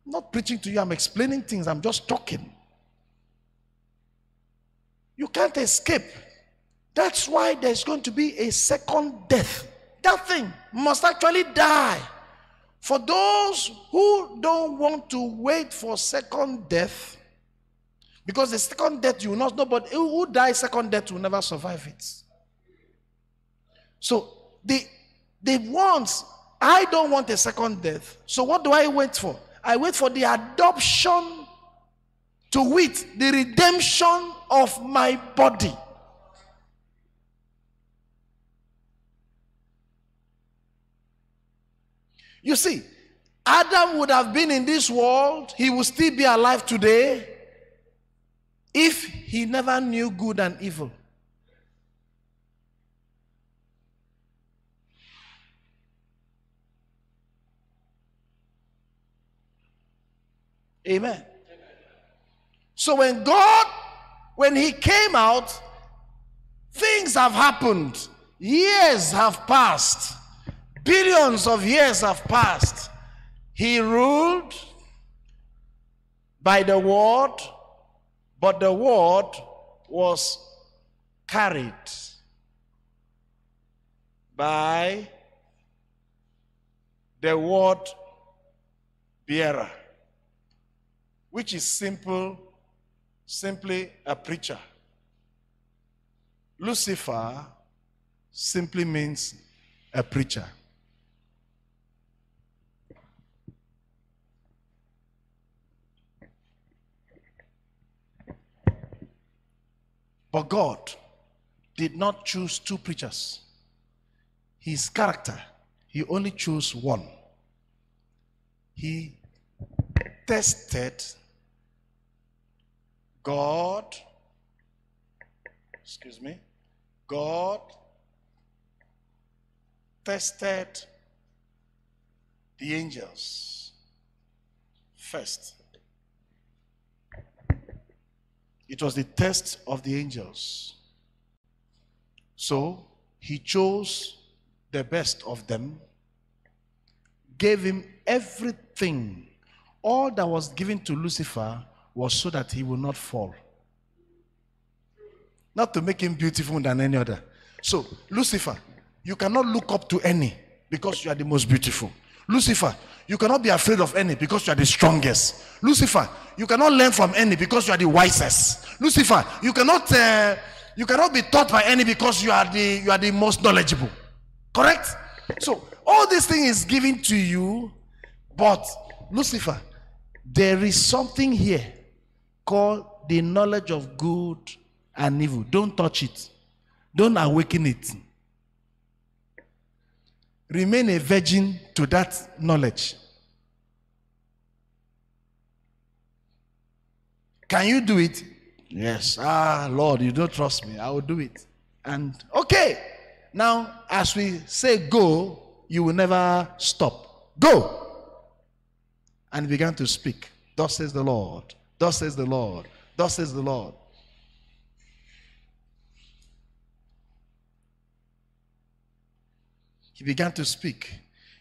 I'm not preaching to you, I'm explaining things, I'm just talking. You can't escape. That's why there's going to be a second death. That thing must actually die. For those who don't want to wait for second death, because the second death you will not know, but who dies second death will never survive it. So the the ones I don't want a second death. So what do I wait for? I wait for the adoption to wit the redemption of my body. You see, Adam would have been in this world, he would still be alive today if he never knew good and evil. Amen. So when God, when He came out, things have happened. Years have passed. Billions of years have passed. He ruled by the word, but the word was carried by the word bearer, which is simple, simply a preacher. Lucifer simply means a preacher. But God did not choose two preachers. His character, he only chose one. He tested God, excuse me, God tested the angels first. It was the test of the angels. So he chose the best of them, gave him everything. All that was given to Lucifer was so that he would not fall. Not to make him beautiful than any other. So, Lucifer, you cannot look up to any because you are the most beautiful. Lucifer, you cannot be afraid of any because you are the strongest. Lucifer, you cannot learn from any because you are the wisest. Lucifer, you cannot uh, you cannot be taught by any because you are the you are the most knowledgeable. Correct? So all this thing is given to you, but Lucifer, there is something here called the knowledge of good and evil. Don't touch it. Don't awaken it. Remain a virgin to that knowledge. Can you do it? Yes. Ah, Lord, you don't trust me. I will do it. And okay. Now, as we say go, you will never stop. Go. And began to speak. Thus says the Lord. Thus says the Lord. Thus says the Lord. He began to speak.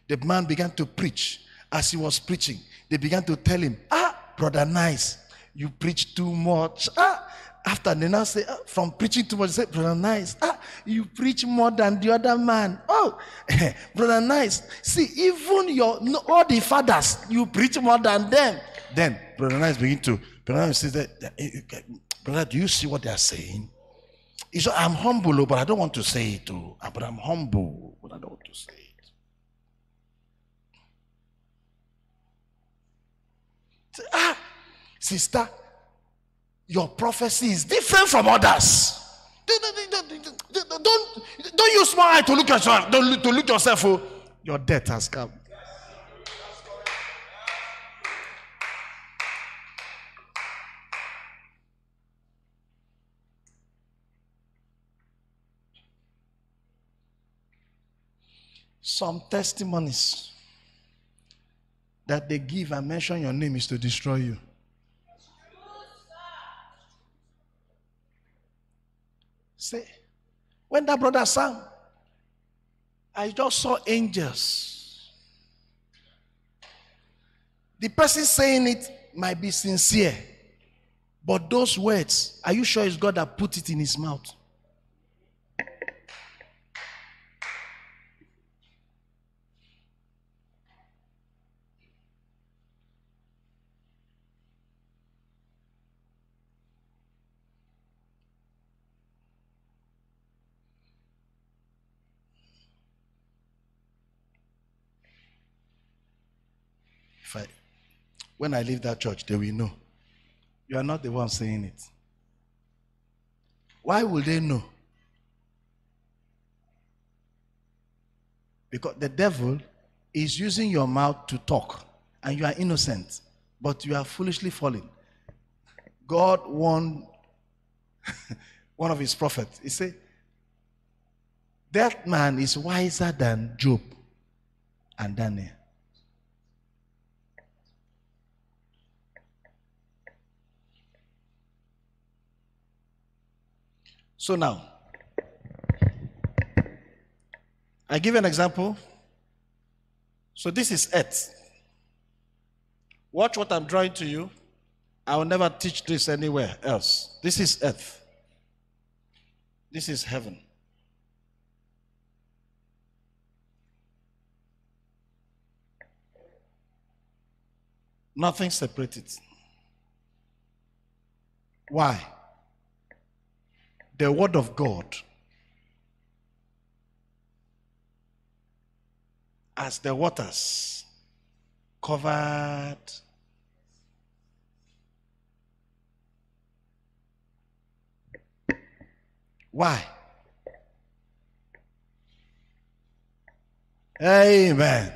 The man began to preach. As he was preaching, they began to tell him, Ah, brother, nice. You preach too much. Ah, after they now say, ah, from preaching too much, they say, brother, nice. Ah, you preach more than the other man. Oh, (laughs) brother, nice. See, even your all the fathers, you preach more than them. Then brother, nice begin to brother nice says that, eh, eh, brother, do you see what they are saying? He said, I'm humble, but I don't want to say it. Too. Oh. But I'm humble, but I don't want to say it. ah, sister, your prophecy is different from others. Don't, don't, don't use my eye to look at yourself. Don't to look yourself. Oh, your death has come. Some testimonies that they give and mention your name is to destroy you. Say, when that brother sang, I just saw angels. The person saying it might be sincere, but those words, are you sure it's God that put it in his mouth? I, when I leave that church, they will know. You are not the one saying it. Why will they know? Because the devil is using your mouth to talk, and you are innocent, but you are foolishly falling. God warned (laughs) one of his prophets. He said, That man is wiser than Job and Daniel. So now, I give an example. So this is earth. Watch what I'm drawing to you. I will never teach this anywhere else. This is earth. This is heaven. Nothing separated. Why? The Word of God as the waters covered Why? Amen.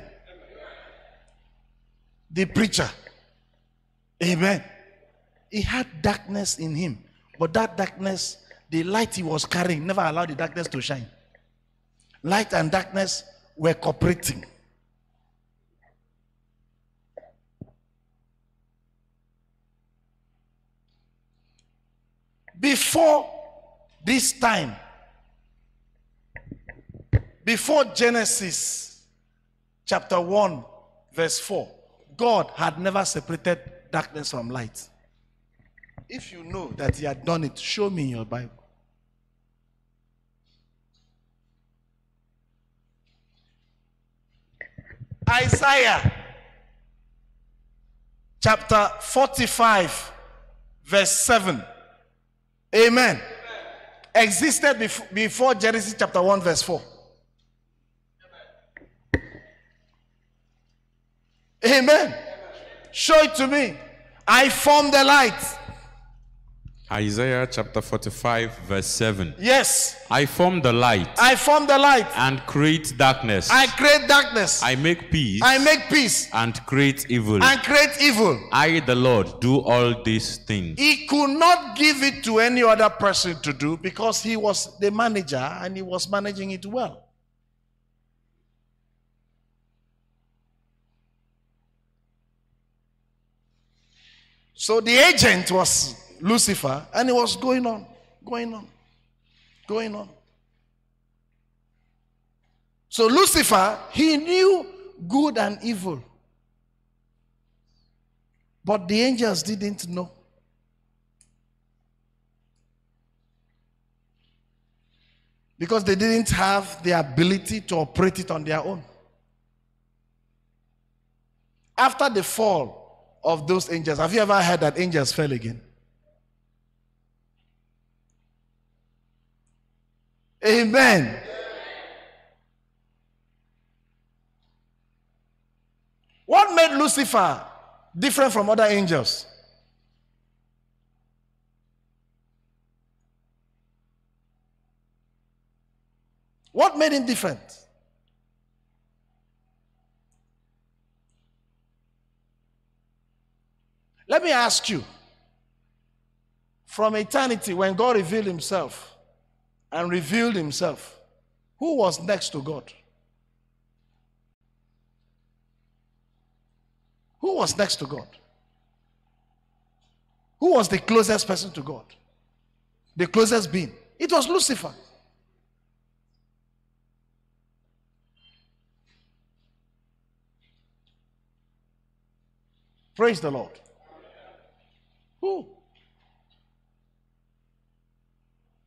The preacher. Amen. He had darkness in him, but that darkness the light he was carrying never allowed the darkness to shine. Light and darkness were cooperating. Before this time, before Genesis chapter 1, verse 4, God had never separated darkness from light. If you know that He had done it, show me in your Bible. Isaiah chapter 45, verse 7. Amen. Amen. Existed before Genesis chapter 1, verse 4. Amen. Amen. Show it to me. I form the light. Isaiah chapter 45, verse 7. Yes. I form the light I form the light. and create darkness. I create darkness. I make peace I make peace and create evil. and create evil. I, the Lord, do all these things. He could not give it to any other person to do because he was the manager and he was managing it well. So the agent was Lucifer and it was going on, going on, going on. So Lucifer, he knew good and evil. But the angels didn't know. Because they didn't have the ability to operate it on their own. After the fall of those angels, have you ever heard that angels fell again? Amen. What made Lucifer different from other angels? What made him different? Let me ask you from eternity, when God revealed himself and revealed himself, who was next to God? Who was next to God? Who was the closest person to God? The closest being? It was Lucifer. Praise the Lord. Who?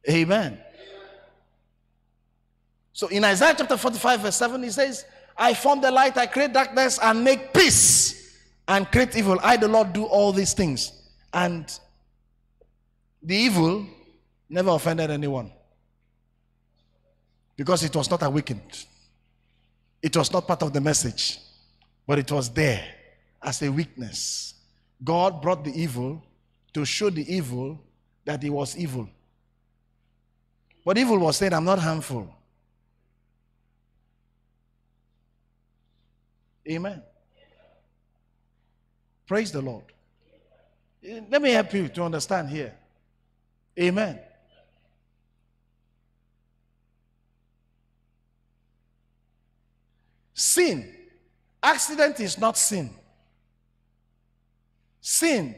Amen. So in Isaiah chapter 45, verse 7, he says, I form the light, I create darkness, and make peace and create evil. I, the Lord, do all these things. And the evil never offended anyone because it was not awakened, it was not part of the message, but it was there as a weakness. God brought the evil to show the evil that he was evil. But evil was saying, I'm not harmful. Amen. Praise the Lord. Eh, let me help you to understand here. Amen. Sin. Accident is not sin. Sin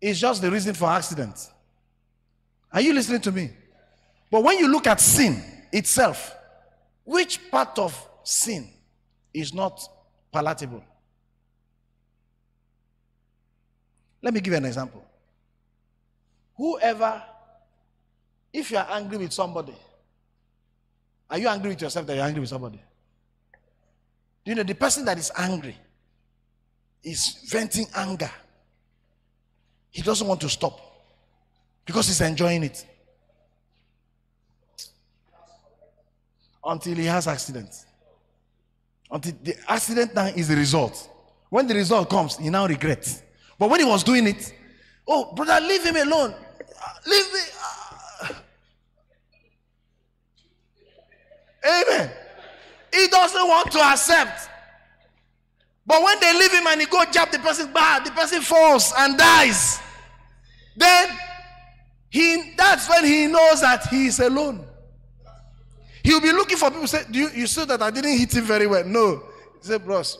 is just the reason for accident. Are you listening to me? But when you look at sin itself, which part of sin is not palatable? Let me give you an example. Whoever, if you are angry with somebody, are you angry with yourself that you're angry with somebody? You know the person that is angry is venting anger? He doesn't want to stop because he's enjoying it until he has accident. Until the accident now is the result. When the result comes, he now regrets. But when he was doing it, oh brother, leave him alone. Uh, Leave me. uh. Amen. He doesn't want to accept. But when they leave him and he go jab the person bad, the person falls and dies. Then he that's when he knows that he is alone. He'll be looking for people say, Do you, you saw that I didn't hit him very well? No. He said, Bros,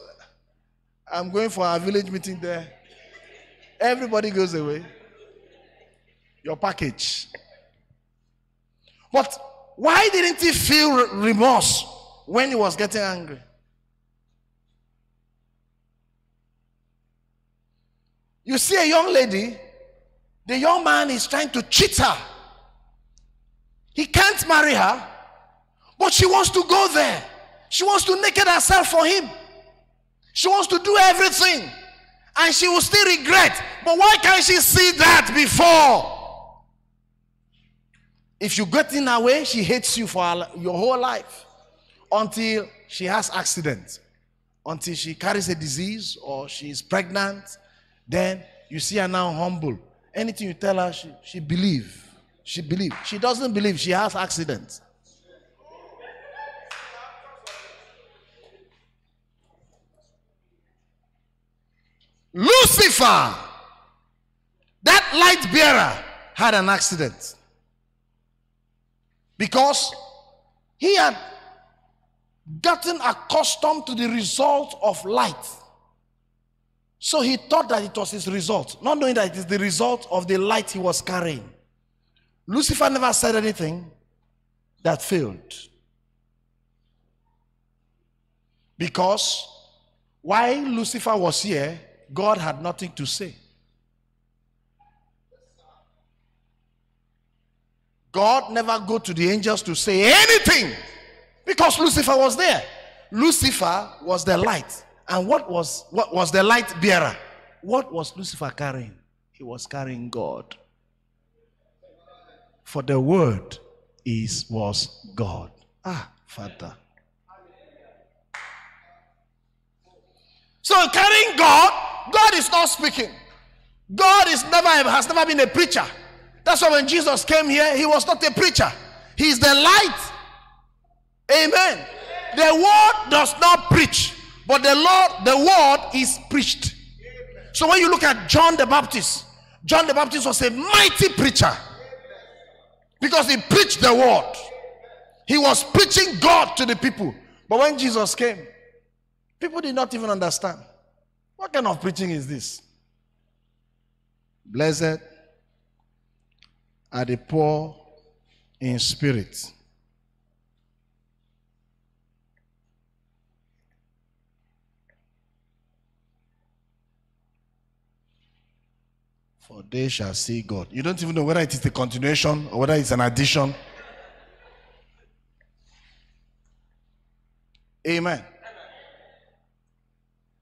I'm going for our village meeting there. Everybody goes away. Your package. But why didn't he feel remorse when he was getting angry? You see a young lady, the young man is trying to cheat her. He can't marry her, but she wants to go there. She wants to naked herself for him. She wants to do everything. And she will still regret. But why can't she see that before? If you get in her way, she hates you for your whole life until she has accident, until she carries a disease or she is pregnant. Then you see her now humble. Anything you tell her, she, she believe. She believe. She doesn't believe. She has accidents. Lucifer, that light bearer, had an accident because he had gotten accustomed to the result of light. So he thought that it was his result, not knowing that it is the result of the light he was carrying. Lucifer never said anything that failed. Because while Lucifer was here, God had nothing to say. God never go to the angels to say anything because Lucifer was there. Lucifer was the light. And what was what was the light bearer? What was Lucifer carrying? He was carrying God. For the word is was God. Ah, Father. So carrying God, God is not speaking. God is never has never been a preacher. That's why when Jesus came here, he was not a preacher. He's the light. Amen. The word does not preach, but the Lord, the word is preached. So when you look at John the Baptist, John the Baptist was a mighty preacher because he preached the word. He was preaching God to the people. But when Jesus came, people did not even understand. What kind of preaching is this? Blessed are the poor in spirit. For they shall see God. You don't even know whether it is the continuation or whether it's an addition. Amen.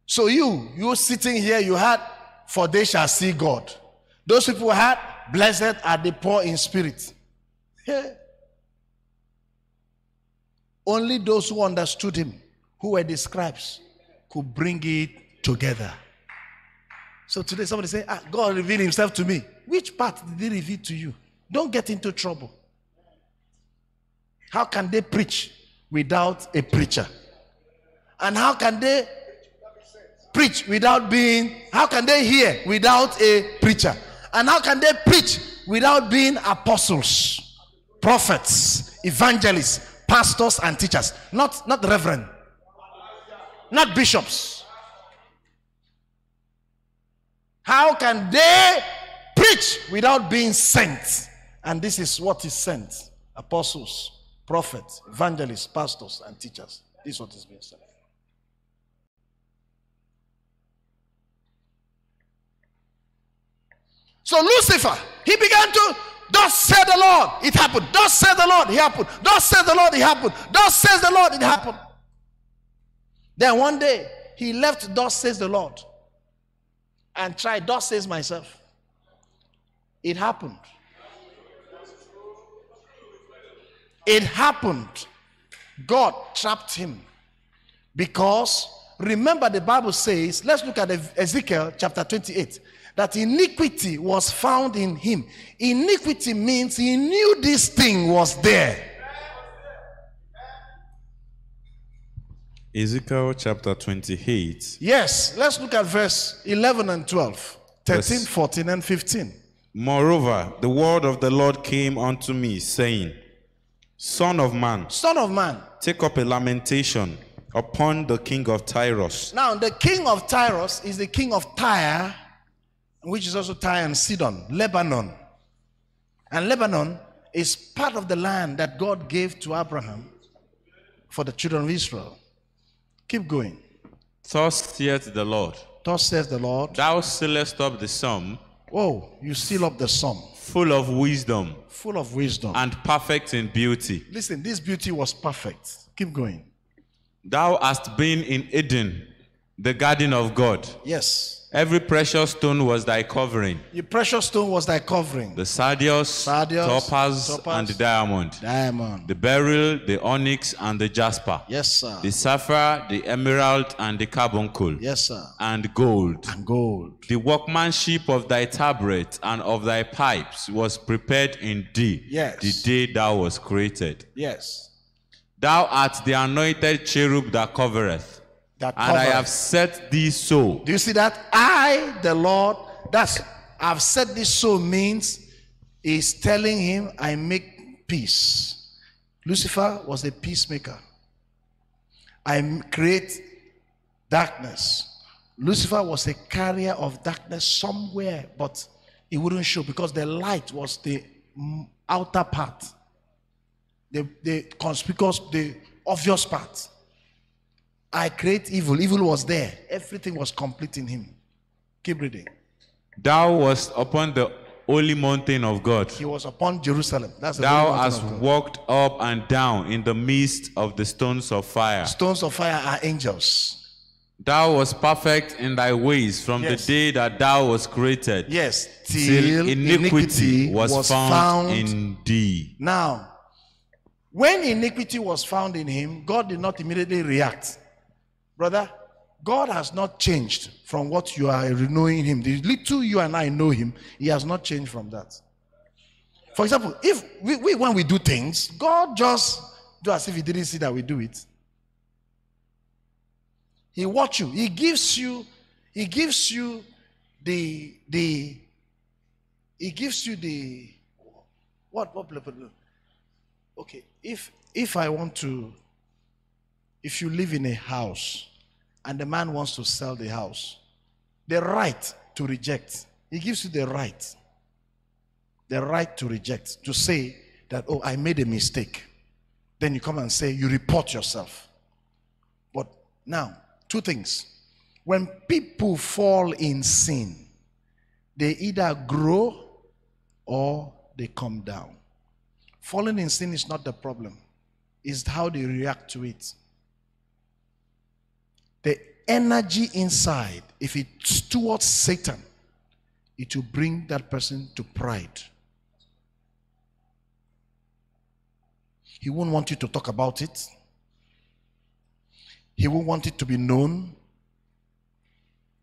So you, you sitting here, you had, for they shall see God. Those people had, blessed are the poor in spirit. Yeah. Only those who understood him, who were the scribes, could bring it together. So today somebody say, ah, God revealed himself to me. Which part did he reveal to you? Don't get into trouble. How can they preach without a preacher? And how can they preach without being, how can they hear without a preacher? And how can they preach without being apostles, prophets, evangelists, pastors, and teachers? Not, not reverend, not bishops. How can they preach without being sent? And this is what is sent apostles, prophets, evangelists, pastors, and teachers. This is what is being sent. So Lucifer, he began to, thus said the Lord, it happened. Thus said the Lord, it happened. Thus said the Lord, it happened. Thus says the Lord, it happened. Then one day, he left, thus says the Lord, and tried, thus says myself. It happened. It happened. God trapped him. Because remember, the Bible says, let's look at Ezekiel chapter 28 that iniquity was found in him. Iniquity means he knew this thing was there. Ezekiel chapter 28. Yes, let's look at verse 11 and 12, 13, verse, 14, and 15. Moreover, the word of the Lord came unto me, saying, Son of man, Son of man, take up a lamentation upon the king of Tyrus. Now, the king of Tyrus is the king of Tyre which is also Tyre and Sidon, Lebanon. And Lebanon is part of the land that God gave to Abraham for the children of Israel. Keep going. Thus saith the Lord. Thus says the Lord. Thou sealest up the sum. Oh, you seal up the sum. Full of wisdom. Full of wisdom. And perfect in beauty. Listen, this beauty was perfect. Keep going. Thou hast been in Eden, the garden of God. Yes Every precious stone was thy covering. The precious stone was thy covering. The sardius, Sardius, topaz, topaz. and the diamond. Diamond. The beryl, the onyx, and the jasper. Yes, sir. The sapphire, the emerald, and the carbuncle. Yes, sir. And gold. And gold. The workmanship of thy tabret and of thy pipes was prepared in thee. Yes. The day thou was created. Yes. Thou art the anointed cherub that covereth. That And I have set thee so. Do you see that? I, the Lord, that's I've said this so means is telling him I make peace. Lucifer was a peacemaker. I create darkness. Lucifer was a carrier of darkness somewhere, but it wouldn't show because the light was the outer part, the, the conspicuous, the obvious part. I create evil. Evil was there. Everything was complete in him. Keep reading. Thou was upon the holy mountain of God. He was upon Jerusalem. That's Thou hast walked up and down in the midst of the stones of fire. Stones of fire are angels. Thou was perfect in thy ways from Yes. the day that thou was created. Yes, Till till iniquity was, found, in. in thee. Now, when iniquity was found in him, God did not immediately react. Brother, God has not changed from what you are knowing him. The little you and I know him, he has not changed from that. For example, if we, we when we do things, God just do as if he didn't see that we do it. He watch you. He gives you, he gives you the the he gives you the what what blah, blah, blah. okay if if i want to if you live in a house and the man wants to sell the house the right to reject he gives you the right the right to reject to say that oh i made a mistake then you come and say you report yourself but now two things when people fall in sin they either grow or they come down. Falling in sin is not the problem, it's how they react to it. The energy inside, if it's towards Satan, it will bring that person to pride. He won't want you to talk about it. He won't want it to be known.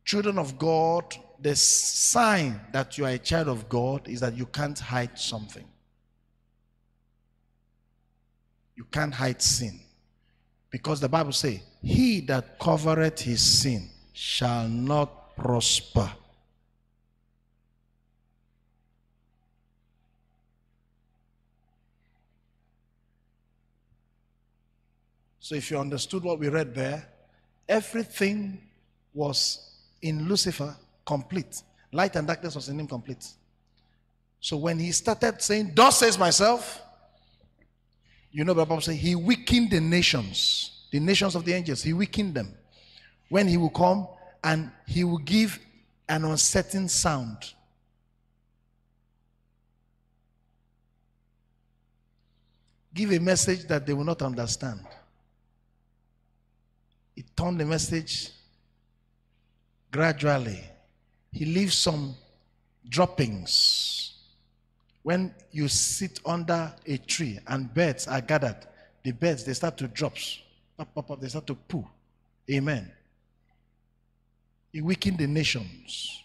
Children of God, the sign that you are a child of God is that you can't hide something. You can't hide sin. Because the Bible says, He that covereth his sin shall not prosper. So if you understood what we read there, everything was in Lucifer complete. Light and darkness was in him complete. So when he started saying, Thus says myself, you know, Bible says he weakened the nations, the nations of the angels, he weakened them. When he will come and he will give an uncertain sound. Give a message that they will not understand. He turned the message gradually. He leaves some droppings. When you sit under a tree and birds are gathered, the birds they start to drop. Pop, pop, pop, they start to poo. Amen. He weakened the nations.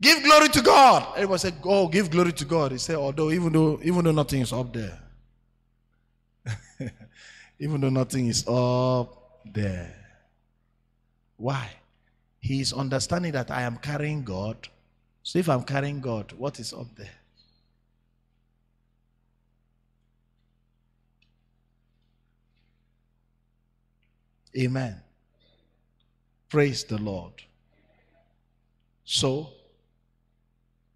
Give glory to God. Everybody said, "Oh, give glory to God." He said, "Although even though even though nothing is up there, (laughs) even though nothing is up there. Why? He is understanding that I am carrying God. So if I'm carrying God, what is up there? Amen. Praise the Lord. So,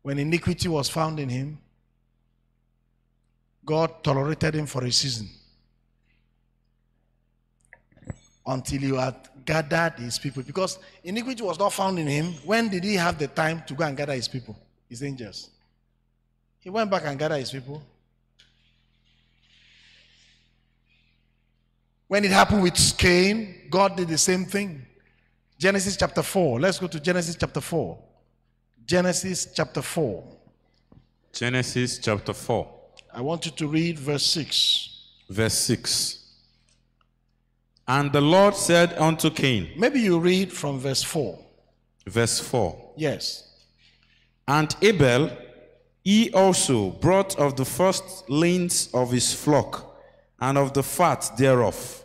when iniquity was found in him, God tolerated him for a season until he had gathered his people. Because iniquity was not found in him. When did he have the time to go and gather his people, his angels? He went back and gathered his people. When it happened with Cain, God did the same thing. Genesis chapter 4. Let's go to Genesis chapter 4. Genesis chapter 4. Genesis chapter 4, I want you to read verse 6. verse 6. And the Lord said unto Cain, Maybe you read from verse 4. verse 4. Yes. And Abel, he also brought of the firstlings of his flock and of the fat thereof.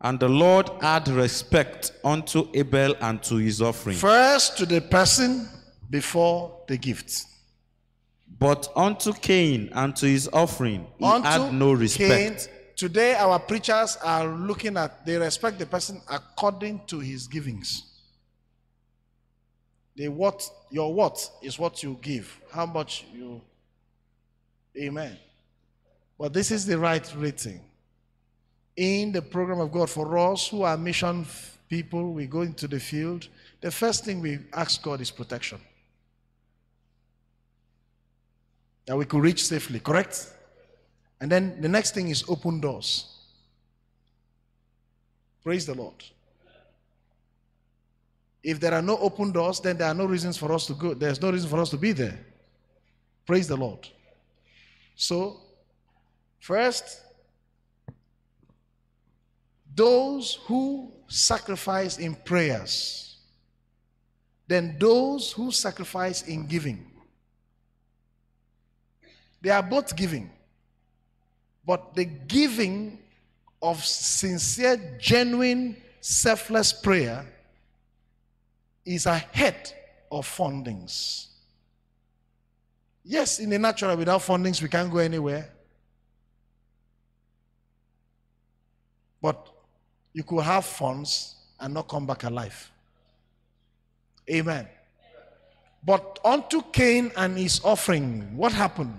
And the Lord had respect unto Abel and to his offering. First to the person before the gift. But unto Cain and to his offering he Unto had no respect. Cain, today our preachers are looking at, they respect the person according to his givings. They what your what is what you give, how much you Amen. But this is the right rating. In the program of God for us who are mission people, we go into the field. The first thing we ask God is protection. That we could reach safely, correct? And then the next thing is open doors. Praise the Lord. If there are no open doors, then there are no reasons for us to go. There's no reason for us to be there. Praise the Lord. So, first, those who sacrifice in prayers, then those who sacrifice in giving. They are both giving. But the giving of sincere, genuine, selfless prayer is ahead of fundings. Yes, in the natural, without fundings, we can't go anywhere. But you could have funds and not come back alive. Amen. But unto Cain and his offering, what happened?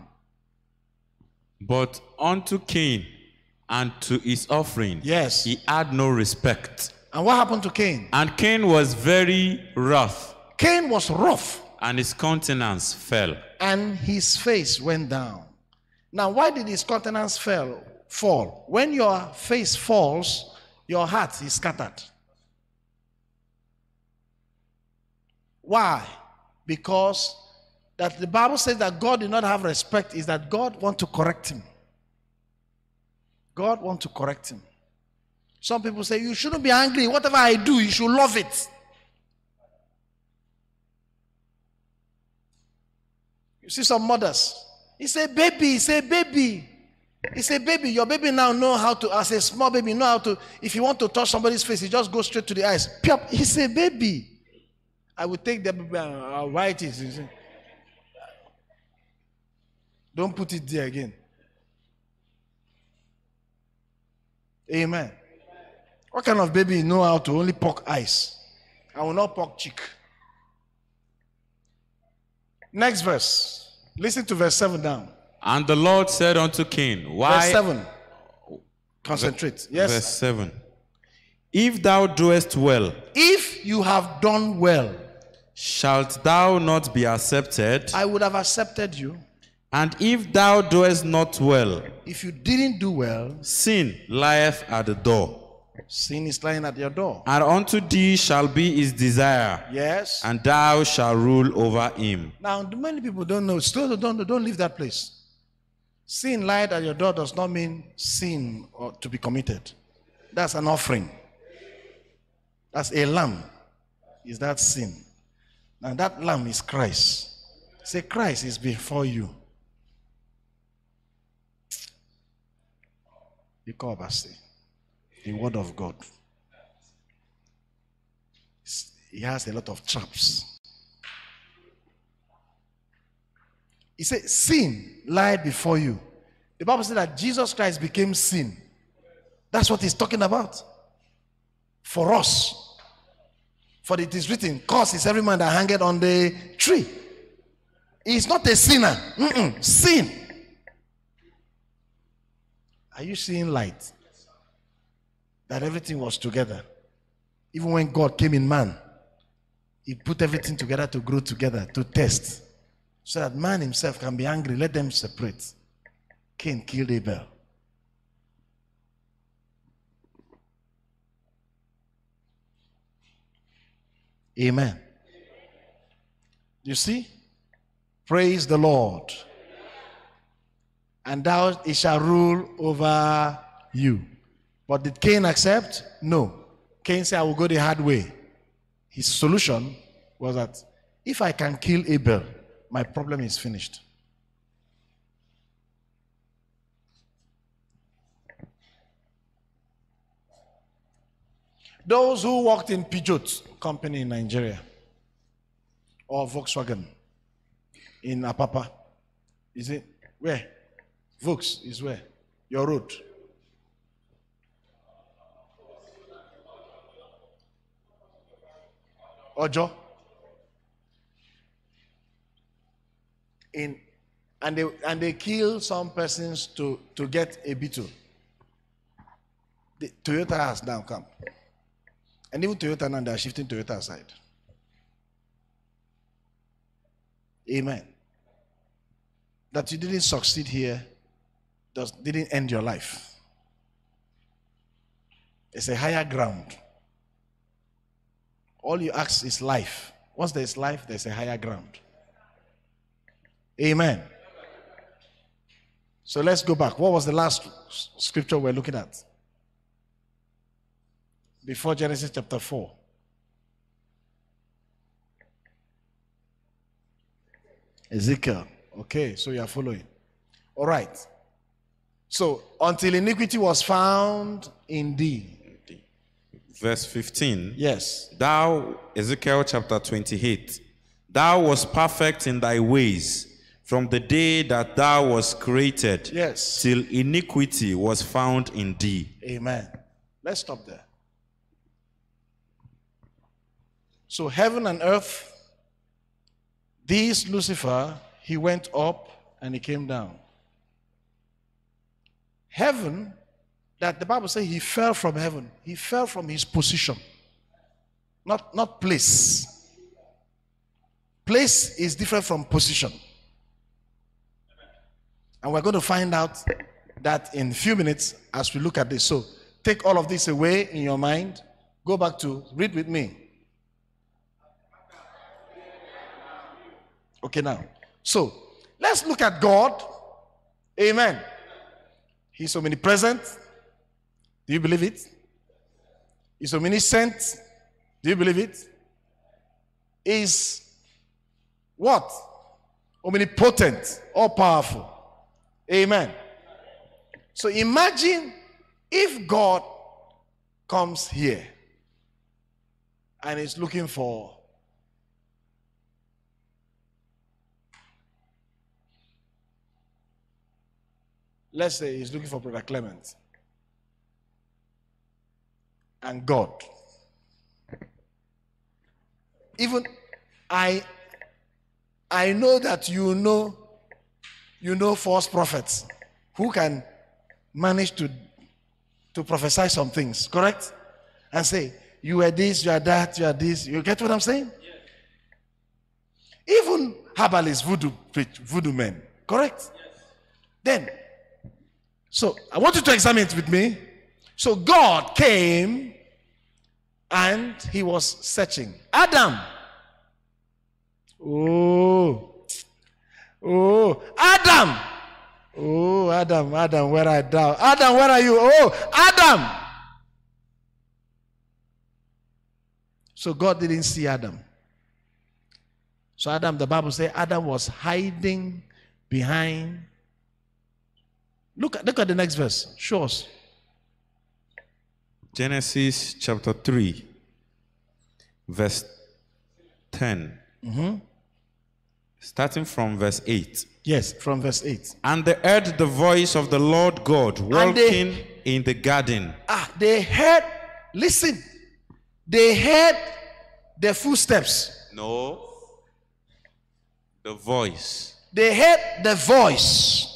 But unto Cain and to his offering Yes. he had no respect. And what happened to Cain? And Cain was very wroth, Cain was rough and his countenance fell. and his face went down. Now, why did his countenance fell, fall? When your face falls, your heart is scattered. Why? Because that the Bible says that God did not have respect is that God want to correct him. God want to correct him. Some people say you shouldn't be angry. Whatever I do, you should love it. You see some mothers. He say, baby, he say, baby. He say, baby, your baby now know how to, as a small baby, know how to, if you want to touch somebody's face, he just go straight to the eyes. He say, baby. I will take the baby and uh, I'll write it. You. Don't put it there again. Amen. What kind of baby know how to only poke eyes? I will not poke cheek. Next verse. Listen to verse 7 down. And the Lord said unto Cain, Why? Verse 7. Concentrate. Yes. Verse 7. If thou doest well, If you have done well, shalt thou not be accepted? I would have accepted you. And if thou doest not well, If you didn't do well, sin lieth at the door. sin is lying at your door. And unto thee shall be his desire, Yes. and thou shalt rule over him. Now, many people don't know. Still, don't, don't leave that place. Sin lied at your door does not mean sin or to be committed. That's an offering. That's a lamb. Is that sin? Now, that lamb is Christ. Say, Christ is before you. The word of God. He has a lot of traps. He said, Sin lied before you. The Bible said that Jesus Christ became sin. That's what he's talking about. For us. For it is written, Cause is every man that hangeth on the tree. He's not a sinner. Mm-mm. Sin. Are you seeing light? That everything was together. Even when God came in man, he put everything together to grow together, to test so that man himself can be angry. Let them separate. Cain killed Abel. Amen. You see? Praise the Lord. And thou it shall rule over you. But did Cain accept? No. Cain said, I will go the hard way. His solution was that if I can kill Abel, my problem is finished. Those who worked in Peugeot company in Nigeria or Volkswagen in Apapa, is it where? Volks is where? Your road. Ojo. In and they and they kill some persons to to get a beetle. The Toyota has now come. And even Toyota now they are shifting Toyota aside. Amen. That you didn't succeed here does didn't end your life. It's a higher ground. All you ask is life. Once there's life, there's a higher ground. Amen. So let's go back. What was the last scripture we're looking at? Before Genesis chapter 4. Ezekiel. Okay, so you are following. All right. So, until iniquity was found in thee. Verse 15. Yes. Thou, Ezekiel chapter 28, thou was perfect in thy ways from the day that thou was created Yes. till iniquity was found in thee. Amen. Let's stop there. So, heaven and earth, this Lucifer, he went up and he came down. Heaven, that the Bible says he fell from heaven, he fell from his position, not, not place. Place is different from position. And we're going to find out that in a few minutes as we look at this. So take all of this away in your mind. Go back to read with me. Okay, now. So let's look at God. Amen. He's omnipresent. Do you believe it? He's omniscient. Do you believe it? Is what? Omnipotent, all powerful. Amen. So imagine if God comes here and is looking for let's say he's looking for brother Clement and God. Even I I know that you know you know false prophets who can manage to to prophesy some things, correct? And say, you are this, you are that, you are this. You get what I'm saying? Yes. Even herbalists, voodoo, voodoo men, correct? Yes. Then, so I want you to examine it with me. So God came and he was searching. Adam. Oh. Oh. Adam. Oh, Adam, Adam, where art thou? Adam, where are you? Oh, Adam. So God didn't see Adam. So Adam, the Bible says Adam was hiding behind. Look at look at the next verse. Show us. Genesis chapter 3, verse 10. Mm-hmm. Starting from verse 8. Yes, from verse 8. And they heard the voice of the Lord God walking they- in the garden. Ah, they heard, listen, they heard the footsteps. No. The voice They heard the voice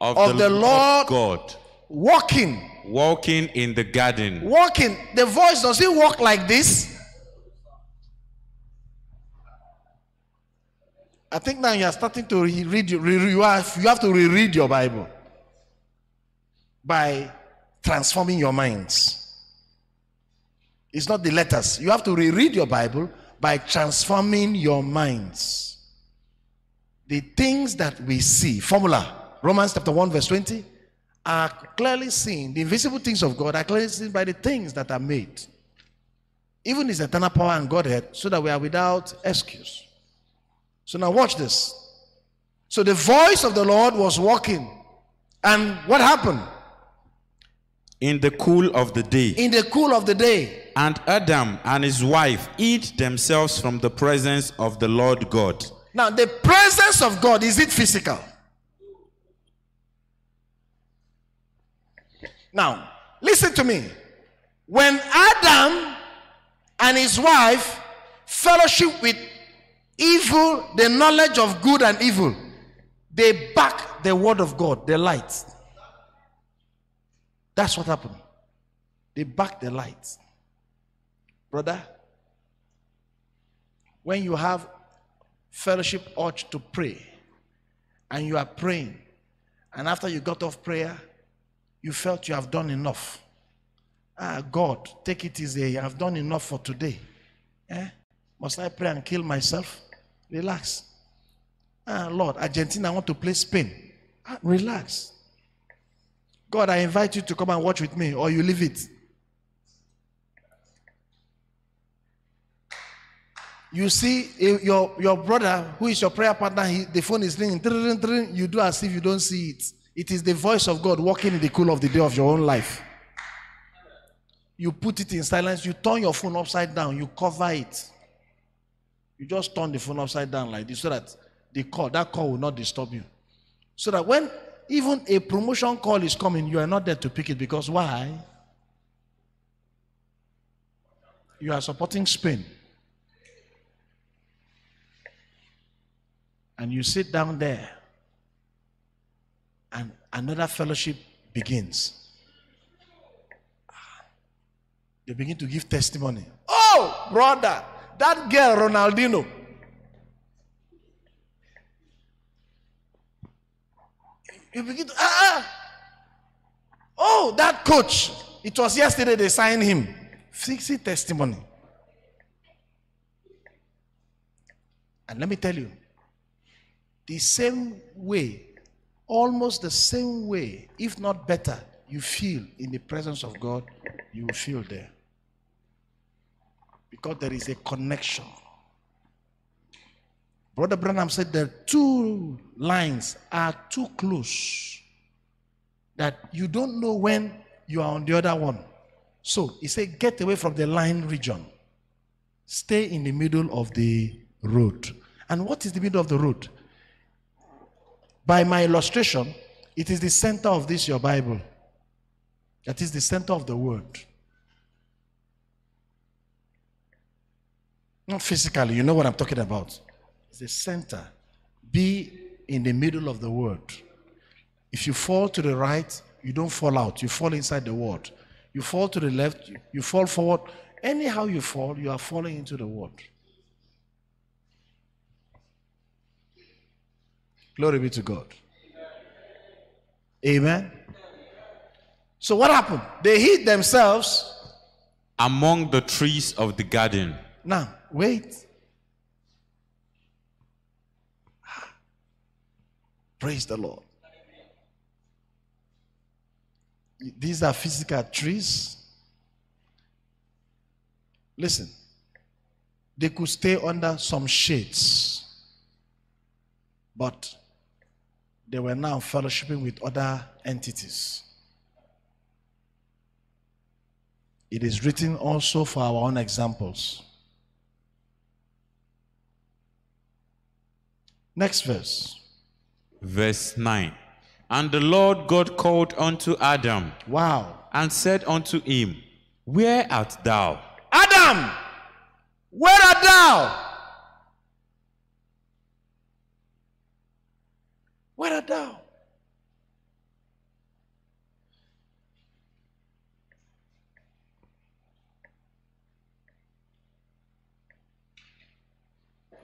of, Of the Lord- God walking. walking in the garden. Walking. The voice, does it walk like this? I think now you are starting to re- read, you, have, you have to reread your Bible by transforming your minds. It's not the letters. You have to reread your Bible by transforming your minds. The things that we see, formula, Romans chapter 1, verse 20, are clearly seen. The invisible things of God are clearly seen by the things that are made. Even his eternal power and Godhead, so that we are without excuse. So now watch this. So the voice of the Lord was walking. And what happened? in the cool of the day. In the cool of the day. And Adam and his wife hid themselves from the presence of the Lord God. Now, the presence of God, is it physical? Now, listen to me. When Adam and his wife fellowship with evil, the knowledge of good and evil, they back the word of God, the light. That's what happened. They back the light. Brother, when you have fellowship urge to pray and you are praying, and after you got off prayer, you felt you have done enough. Ah, God, take it easy. I have done enough for today. Eh? Must I pray and kill myself? Relax. Ah, Lord, Argentina, I want to play Spain. Ah, relax. God, I invite you to come and watch with me, or you leave it. You see your, your brother, who is your prayer partner, he, the phone is ringing. You do as if you don't see it. It is the voice of God walking in the cool of the day of your own life. You put it in silence, you turn your phone upside down, you cover it. You just turn the phone upside down like this so that the call, that call will not disturb you. So that when even a promotion call is coming, you are not there to pick it because why? You are supporting Spain. And you sit down there, and another fellowship begins. They begin to give testimony. Oh, brother, that girl, Ronaldinho, You begin to, ah, ah. Oh, that coach. It was yesterday they signed him. 60 testimony. And let me tell you, the same way, almost the same way, if not better, you feel in the presence of God, you feel there. Because there is a connection. Brother Branham said the two lines are too close that you don't know when you are on the other one. So he said, get away from the line region. Stay in the middle of the road. And what is the middle of the road? By my illustration, it is the center of this, your Bible. That is the center of the word. Not physically, you know what I'm talking about It's the center. Be in the middle of the word. If you fall to the right, you don't fall out. You fall inside the word. You fall to the left, you fall forward. Anyhow you fall, you are falling into the word. Glory be to God. Amen. So what happened? They hid themselves among the trees of the garden. Now, wait. Praise the Lord. These are physical trees. Listen, they could stay under some shades, but they were now fellowshipping with other entities. It is written also for our own examples. Next verse verse 9. And the Lord God called unto Adam. Wow. And said unto him, Where art thou? Adam, where art thou? Where art thou?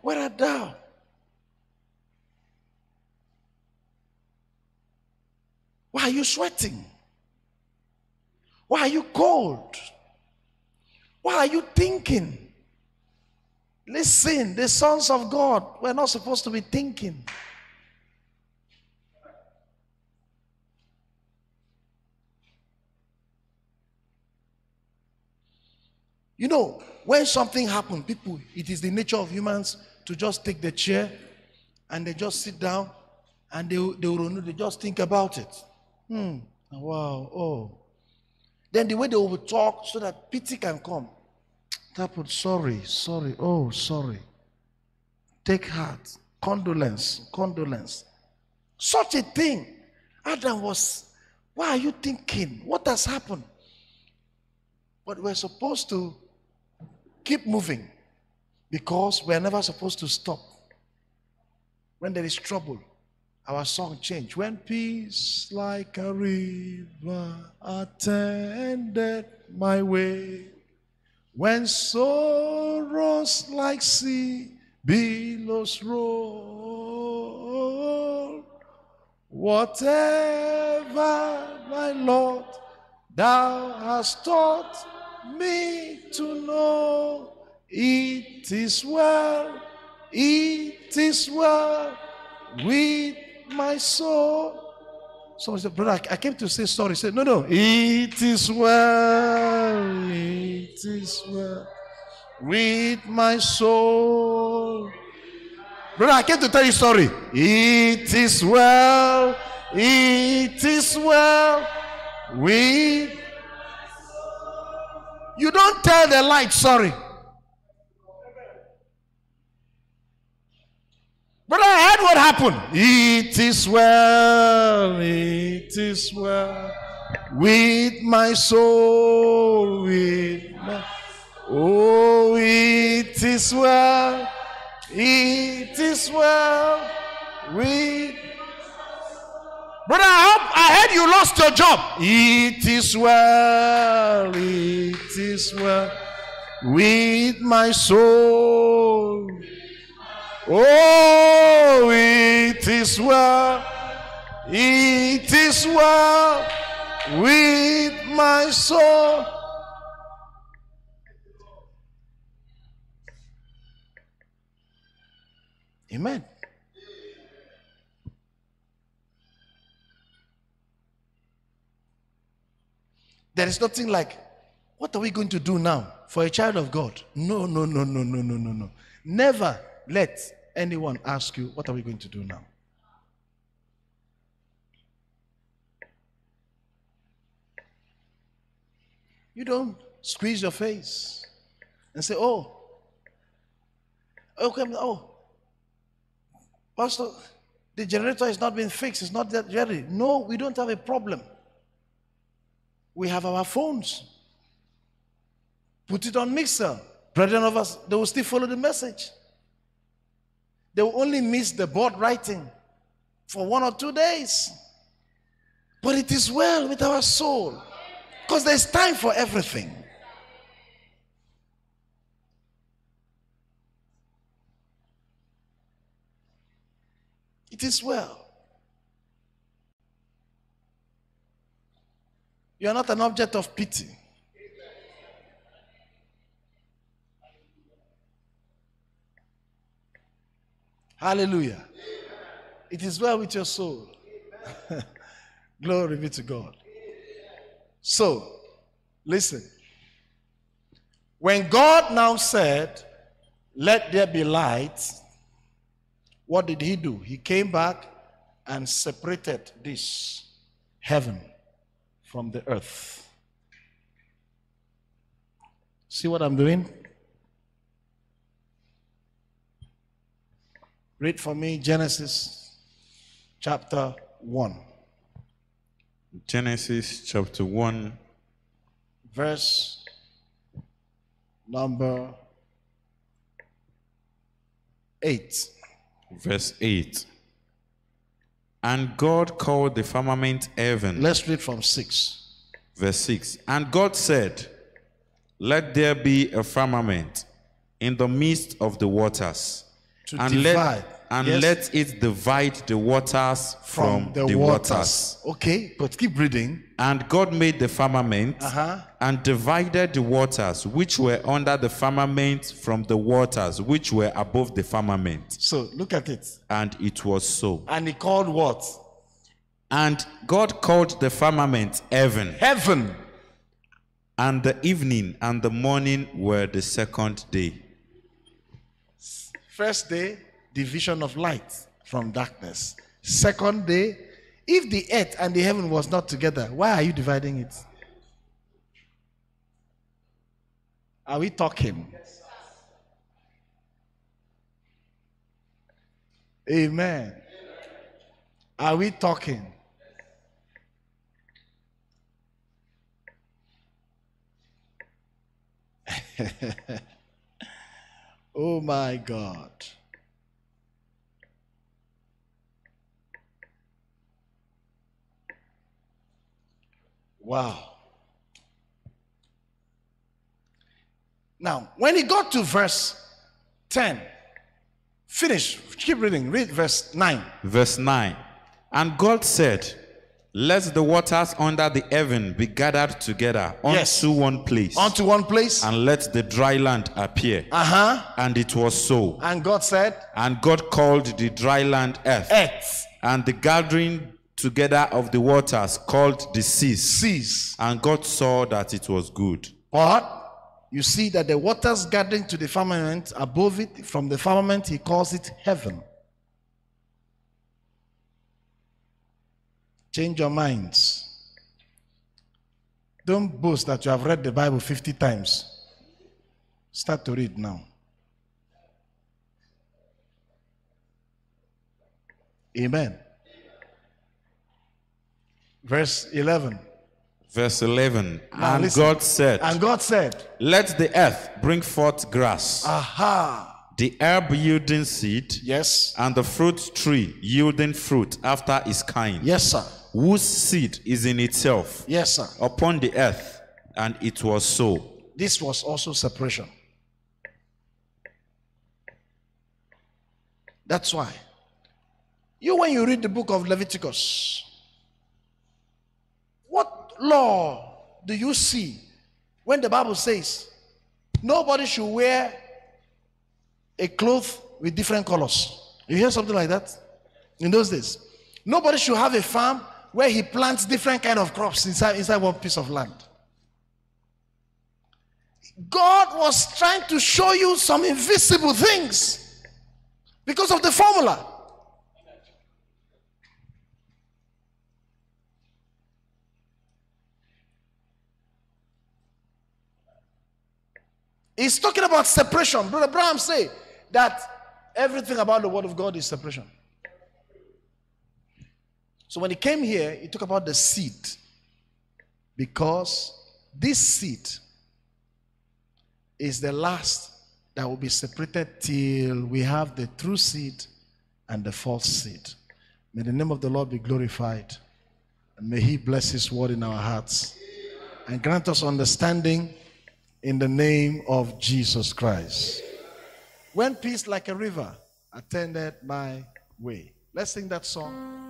Where art thou? Why are you sweating? Why are you cold? What are you thinking? Listen, the sons of God were not supposed to be thinking. You know, when something happens, people, it is the nature of humans to just take the chair and they just sit down and they, they they just think about it. Hmm, wow, oh. Then the way they will talk so that pity can come. That would, sorry, sorry, oh, sorry. Take heart, condolence, condolence. Such a thing. Adam was, why are you thinking? What has happened? But we're supposed to keep moving because we're never supposed to stop. When there is trouble, our song changed. When peace like a river attended my way, when sorrows like sea billows roll, whatever my Lord thou hast taught me to know it is well, it is well with my soul. Someone said, Brother, I came to say sorry. He said, No, no, it is well, it is well with my soul. Brother, I came to tell you sorry. It is well, it is well with you don't tell the light sorry. But I heard what happened. It is well, it is well with my soul, with my oh, it is well, it is well with Brother, I hope I heard you lost your job. It is well, it is well with my soul. Oh, it is well, it is well with my soul. Amen. There is nothing like, what are we going to do now for a child of God? No, no, no, no, no, no, no, no. Never let anyone ask you, what are we going to do now? You don't squeeze your face and say, oh, okay, oh, Pastor, the generator is not being fixed, it's not that ready. No, we don't have a problem. We have our phones. Put it on Mixlr. Brethren of us, they will still follow the message. They will only miss the board writing for one or two days. But it is well with our soul. Because there's time for everything. It is well. You are not an object of pity. Hallelujah. It is well with your soul. (laughs) Glory be to God. So, listen. When God now said, Let there be light, what did he do? He came back and separated this heaven from the earth. See what I'm doing? Read for me Genesis chapter 1. Genesis chapter 1, verse number 8. verse 8. And God called the firmament heaven. Let's read from 6. Verse 6 And God said, Let there be a firmament in the midst of the waters, and divide. let and Yes. let it divide the waters from, the, waters. Okay, but keep reading. And God made the firmament Uh-huh. and divided the waters which were under the firmament from the waters which were above the firmament. So look at it. And it was so. And he called what? And God called the firmament heaven, Heaven. and the evening and the morning were the second day. First day, division of light from darkness. Second day, if the earth and the heaven was not together, why are you dividing it? Are we talking? Amen. Are we talking? (laughs) oh my God. Wow. Now, when he got to verse 10, finish, keep reading, read verse 9. Verse 9 And God said, Let the waters under the heaven be gathered together unto Yes. one place, Onto one place. and let the dry land appear. Uh huh. And it was so. And God said, And God called the dry land earth, Earth, and the gathering together of the waters called the seas. seas. And God saw that it was good. But you see that the waters gathering to the firmament above it, from the firmament, he calls it heaven. Change your minds. Don't boast that you have read the Bible 50 times. Start to read now. Amen. Verse 11. Verse 11 Now And listen. God said, And God said, Let the earth bring forth grass, Aha. the herb yielding seed, Yes. and the fruit tree yielding fruit after its kind, Yes, sir. Whose seed is in itself Yes, sir. upon the earth. And it was so. This was also separation. That's why. You, when you read the book of Leviticus, what law do you see when the Bible says nobody should wear a cloth with different colors? You hear something like that? In those days, nobody should have a farm where he plants different kind of crops inside, inside one piece of land. God was trying to show you some invisible things because of the formula. He's talking about separation. Brother Branham say that everything about the word of God is separation. So when he came here, he talked about the seed. Because this seed is the last that will be separated till we have the true seed and the false seed. May the name of the Lord be glorified. And may he bless his word in our hearts. And grant us understanding in the name of Jesus Christ. When peace like a river attended my way. Let's sing that song.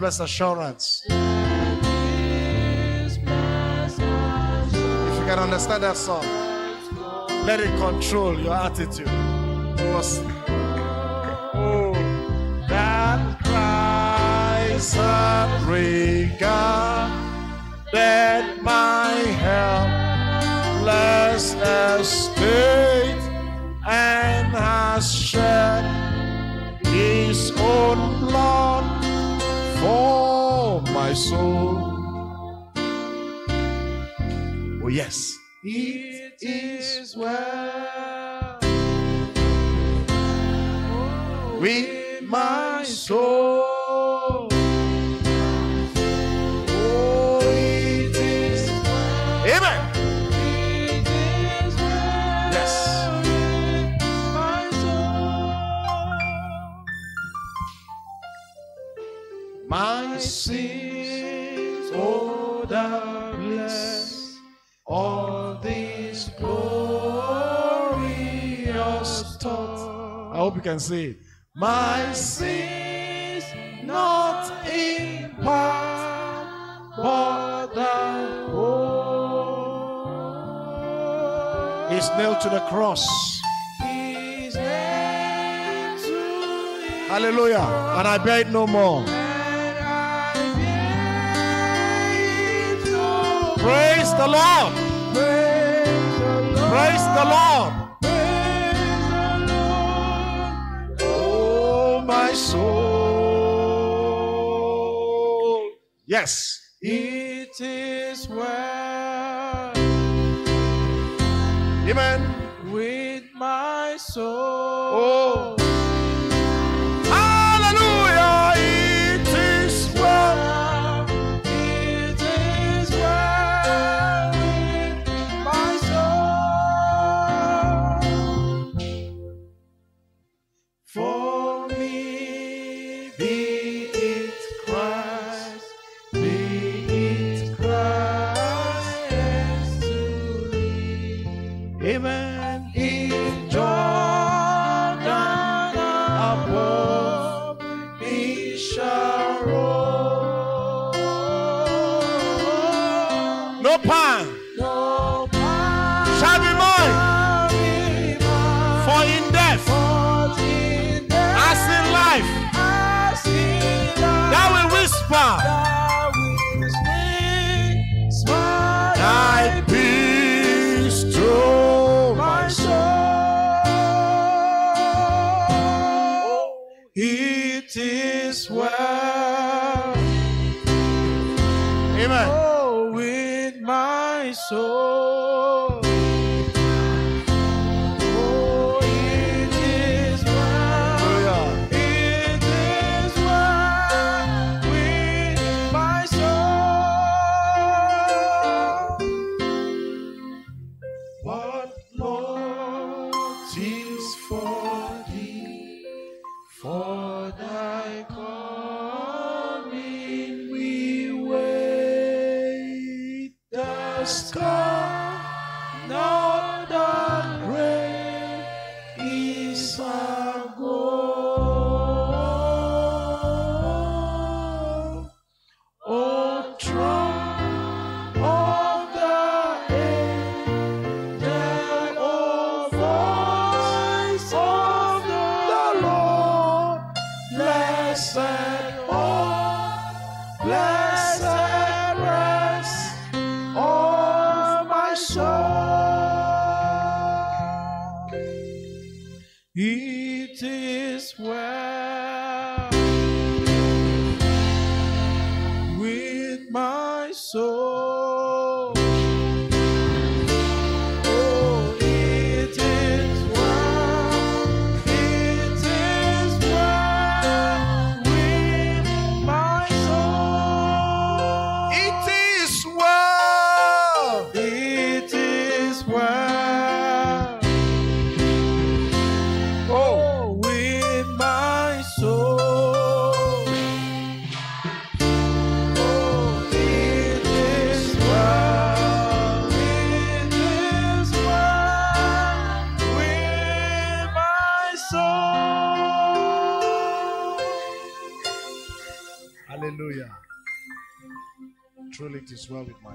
blessed assurance. If you can understand that song, let it control your attitude. Oh, that Christ hath that my helpless estate and has shed soul. we can say, My sins not in part, but the whole. He's nailed to the cross. Hallelujah. And I bear it no more. Praise the Lord. Praise the Lord. my soul. Yes. It is well. Amen. With my soul. Oh. Amen.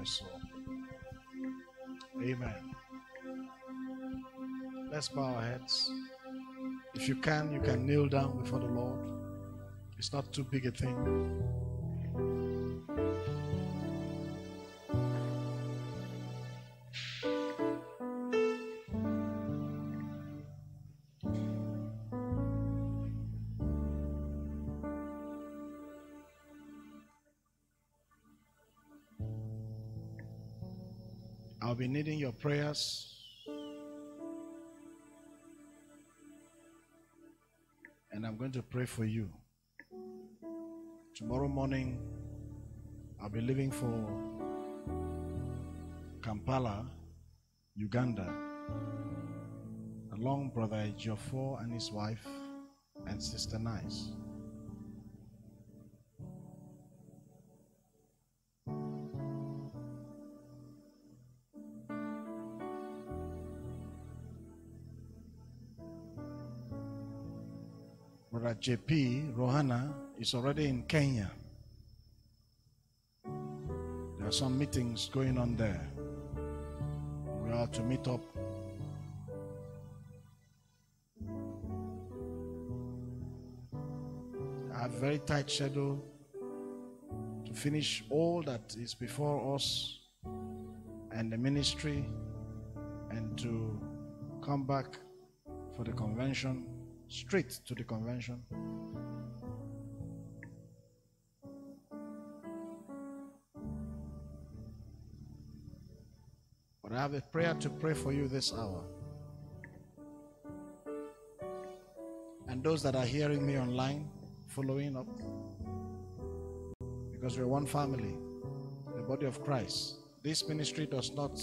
Soul. Amen. Let's bow our heads. If you can, you can kneel down before the Lord. It's not too big a thing. Be needing your prayers. And I'm going to pray for you. Tomorrow morning, I'll be leaving for Kampala, Uganda, along Brother Ejiofor and his wife and Sister Nice. Brother JP Rohana is already in Kenya. There are some meetings going on there. We are to meet up. I have a very tight schedule to finish all that is before us and the ministry and to come back for the convention straight to the convention. But I have a prayer to pray for you this hour. And those that are hearing me online, following up, because we're one family, the body of Christ. This ministry does not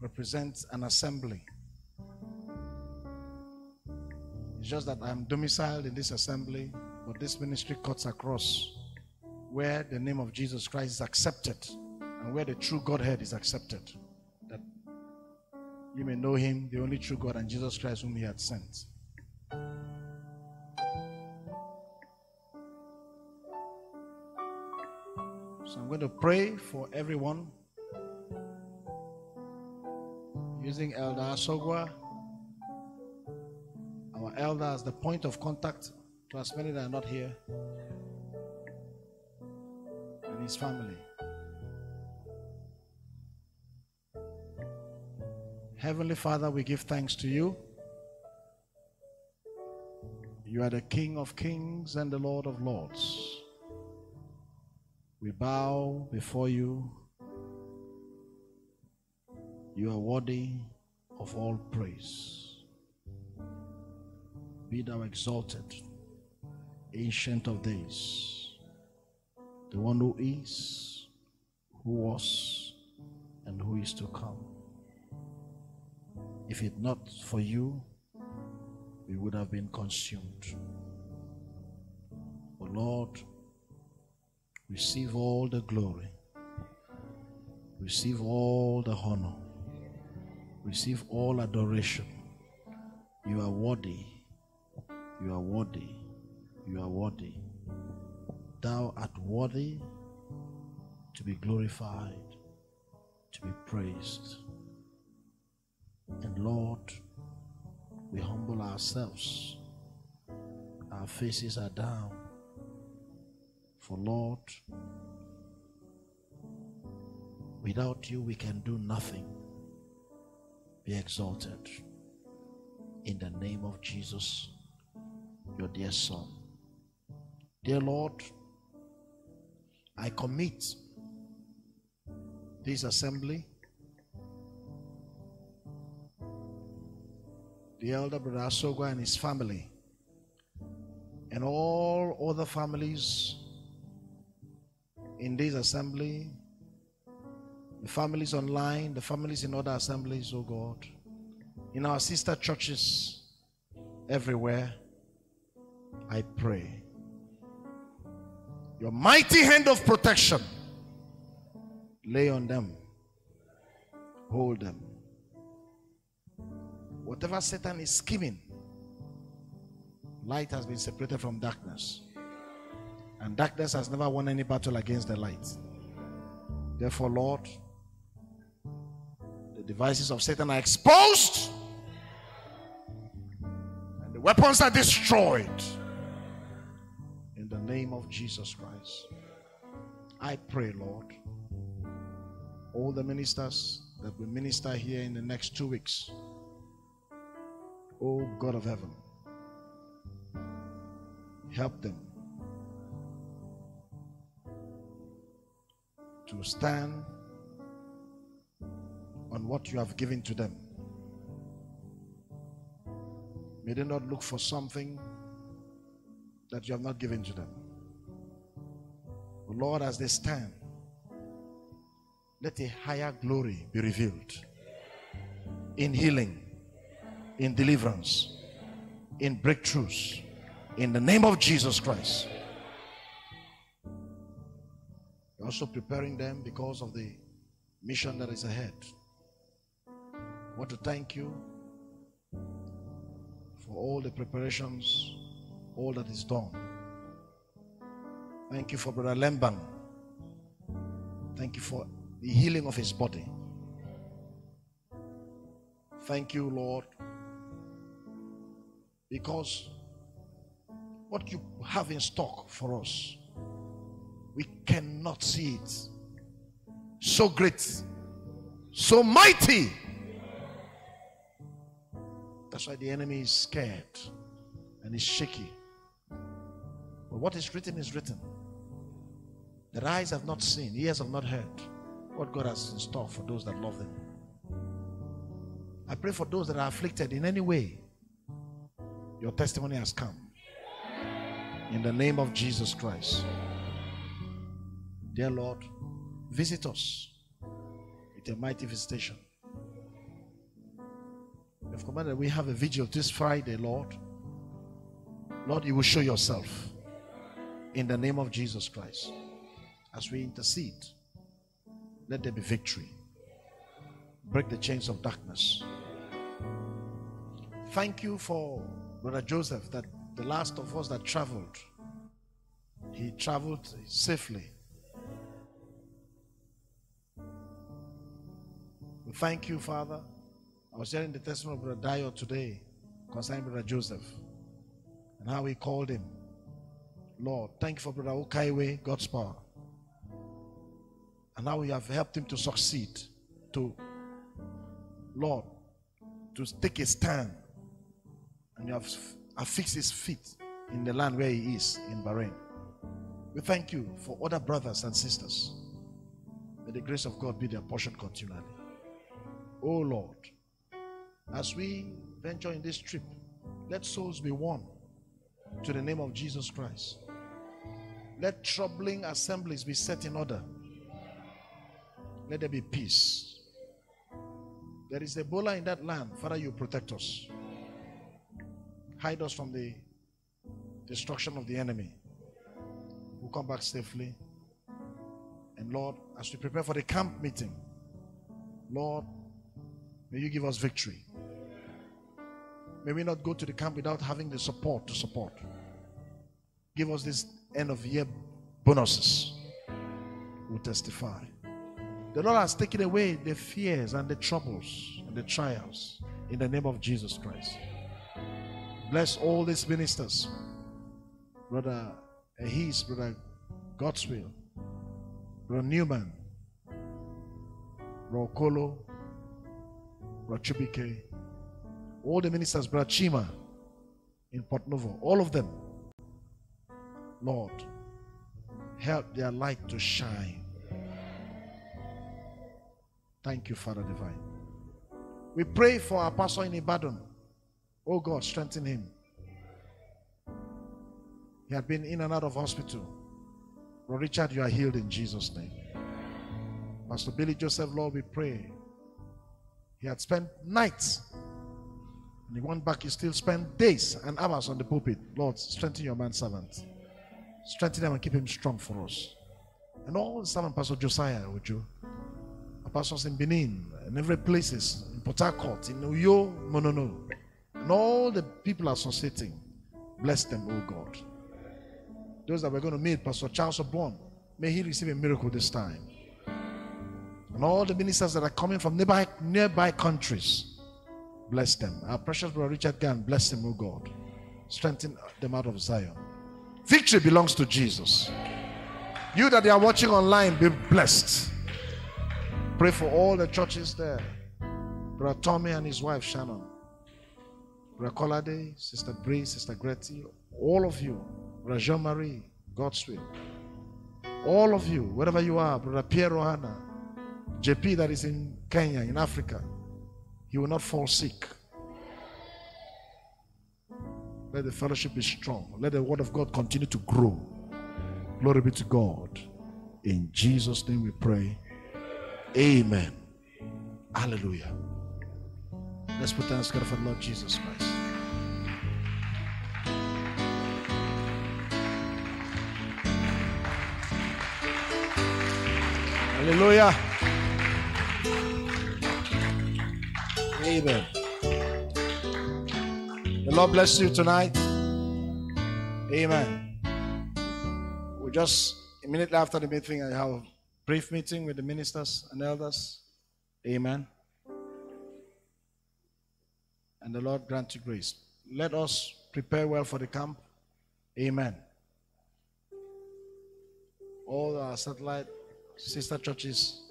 represent an assembly. Just that I'm domiciled in this assembly, but this ministry cuts across where the name of Jesus Christ is accepted and where the true Godhead is accepted. That you may know him, the only true God, and Jesus Christ whom he had sent. So I'm going to pray for everyone using Elder Asogwa elder as the point of contact to as many that are not here and his family. Heavenly Father, we give thanks to you. You are the King of kings and the Lord of lords. We bow before you. You are worthy of all praise. Be thou exalted, ancient of days, the one who is, who was, and who is to come. If it not for you, we would have been consumed. O Lord, receive all the glory, receive all the honor, receive all adoration. You are worthy. You are worthy. You are worthy. Thou art worthy to be glorified, to be praised. And Lord, we humble ourselves. Our faces are down. For Lord, without you we can do nothing. Be exalted. In the name of Jesus, your dear Son. Dear Lord, I commit this assembly, the elder brother Asogwa and his family, and all other families in this assembly, the families online, the families in other assemblies, oh God, in our sister churches everywhere, I pray. Your mighty hand of protection lay on them, hold them. Whatever Satan is scheming, light has been separated from darkness. And darkness has never won any battle against the light. Therefore, Lord, the devices of Satan are exposed and the weapons are destroyed. Name of Jesus Christ, I pray, Lord, all the ministers that will minister here in the next two weeks, oh God of heaven, help them to stand on what you have given to them. May they not look for something that you have not given to them. But Lord, as they stand, let a higher glory be revealed in healing, in deliverance, in breakthroughs, in the name of Jesus Christ. You're also preparing them because of the mission that is ahead. I want to thank you for all the preparations, all that is done. Thank you for Brother Lemban. Thank you for the healing of his body. Thank you, Lord, because what you have in stock for us, we cannot see it. So great, so mighty. That's why the enemy is scared and is shaky. What is written is written. That eyes have not seen, ears have not heard what God has in store for those that love Him. I pray for those that are afflicted in any way. Your testimony has come. In the name of Jesus Christ. Dear Lord, visit us with a mighty visitation. You've commanded we have a vigil this Friday, Lord. Lord, you will show yourself in the name of Jesus Christ. As we intercede, let there be victory. Break the chains of darkness. Thank you for Brother Joseph, that the last of us that traveled, he traveled safely. We thank you, Father. I was hearing the testimony of Brother Dio today concerning Brother Joseph and how he called him. Lord, thank you for Brother Okaiwe, God's power. And now you have helped him to succeed, to, Lord, to take a stand. And you have affixed his feet in the land where he is, in Bahrain. We thank you for other brothers and sisters. May the grace of God be their portion continually. Oh Lord, as we venture in this trip, let souls be won to the name of Jesus Christ. Let troubling assemblies be set in order. Let there be peace. There is Ebola in that land. Father, you protect us. Hide us from the destruction of the enemy. We'll come back safely. And Lord, as we prepare for the camp meeting, Lord, may you give us victory. May we not go to the camp without having the support to support. Give us this end of year bonuses. We'll testify. The Lord has taken away the fears and the troubles and the trials in the name of Jesus Christ. Bless all these ministers. Brother Ahis, Brother Godswill, Brother Newman, Brother Kolo, Brother Chubike, all the ministers, Brother Chima in Port Novo, all of them. Lord, help their light to shine. Thank you, Father Divine. We pray for our pastor in Ibadan. Oh God, strengthen him. He had been in and out of hospital. Lord Richard, you are healed in Jesus' name. Pastor Billy Joseph, Lord, we pray. He had spent nights and he went back. He still spent days and hours on the pulpit. Lord, strengthen your man servant. Strengthen him and keep him strong for us. And all the servant, Pastor Josiah, would you? Pastors in Benin and every places, in Port in Uyo, Monono, and all the people associating. Bless them, oh God. Those that we're going to meet, Pastor Charles Obon, may he receive a miracle this time. And all the ministers that are coming from nearby, nearby countries, bless them. Our precious brother Richard Gann, bless him, O God. Strengthen them out of Zion. Victory belongs to Jesus. You that are watching online, be blessed. Pray for all the churches there. Brother Tommy and his wife Shannon. Brother Colade, Sister Bree, Sister Gretty, all of you. Brother Jean Marie, God's will. All of you, wherever you are, Brother Pierre Rohana, JP that is in Kenya, in Africa, he will not fall sick. Let the fellowship be strong. Let the word of God continue to grow. Glory be to God. In Jesus' name we pray. Amen. Hallelujah. Let's put hands together for the Lord Jesus Christ. Hallelujah. Amen. The Lord bless you tonight. Amen. We just immediately after the meeting, I have a brief meeting with the ministers and elders. Amen. And the Lord grant you grace. Let us prepare well for the camp. Amen. All our satellite sister churches,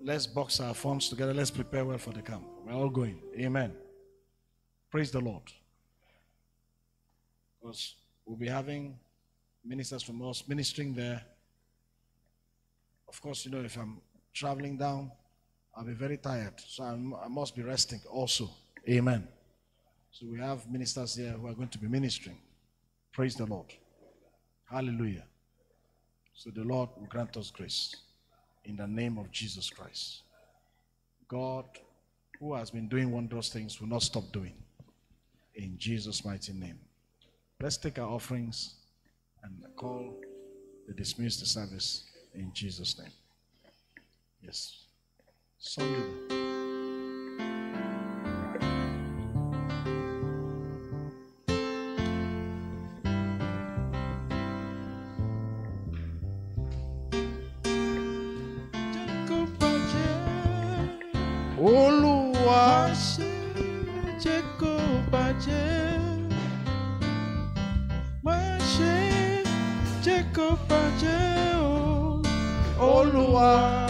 let's box our funds together. Let's prepare well for the camp. We're all going. Amen. Praise the Lord. Because we'll be having ministers from us ministering there. Of course, you know, if I'm traveling down, I'll be very tired. So I'm, I must be resting also. Amen. So we have ministers here who are going to be ministering. Praise the Lord. Hallelujah. So the Lord will grant us grace in the name of Jesus Christ. God, who has been doing wondrous things, will not stop doing. In Jesus' mighty name. Let's take our offerings and call the dismiss the service in Jesus' name. Yes. Sunday. 啊。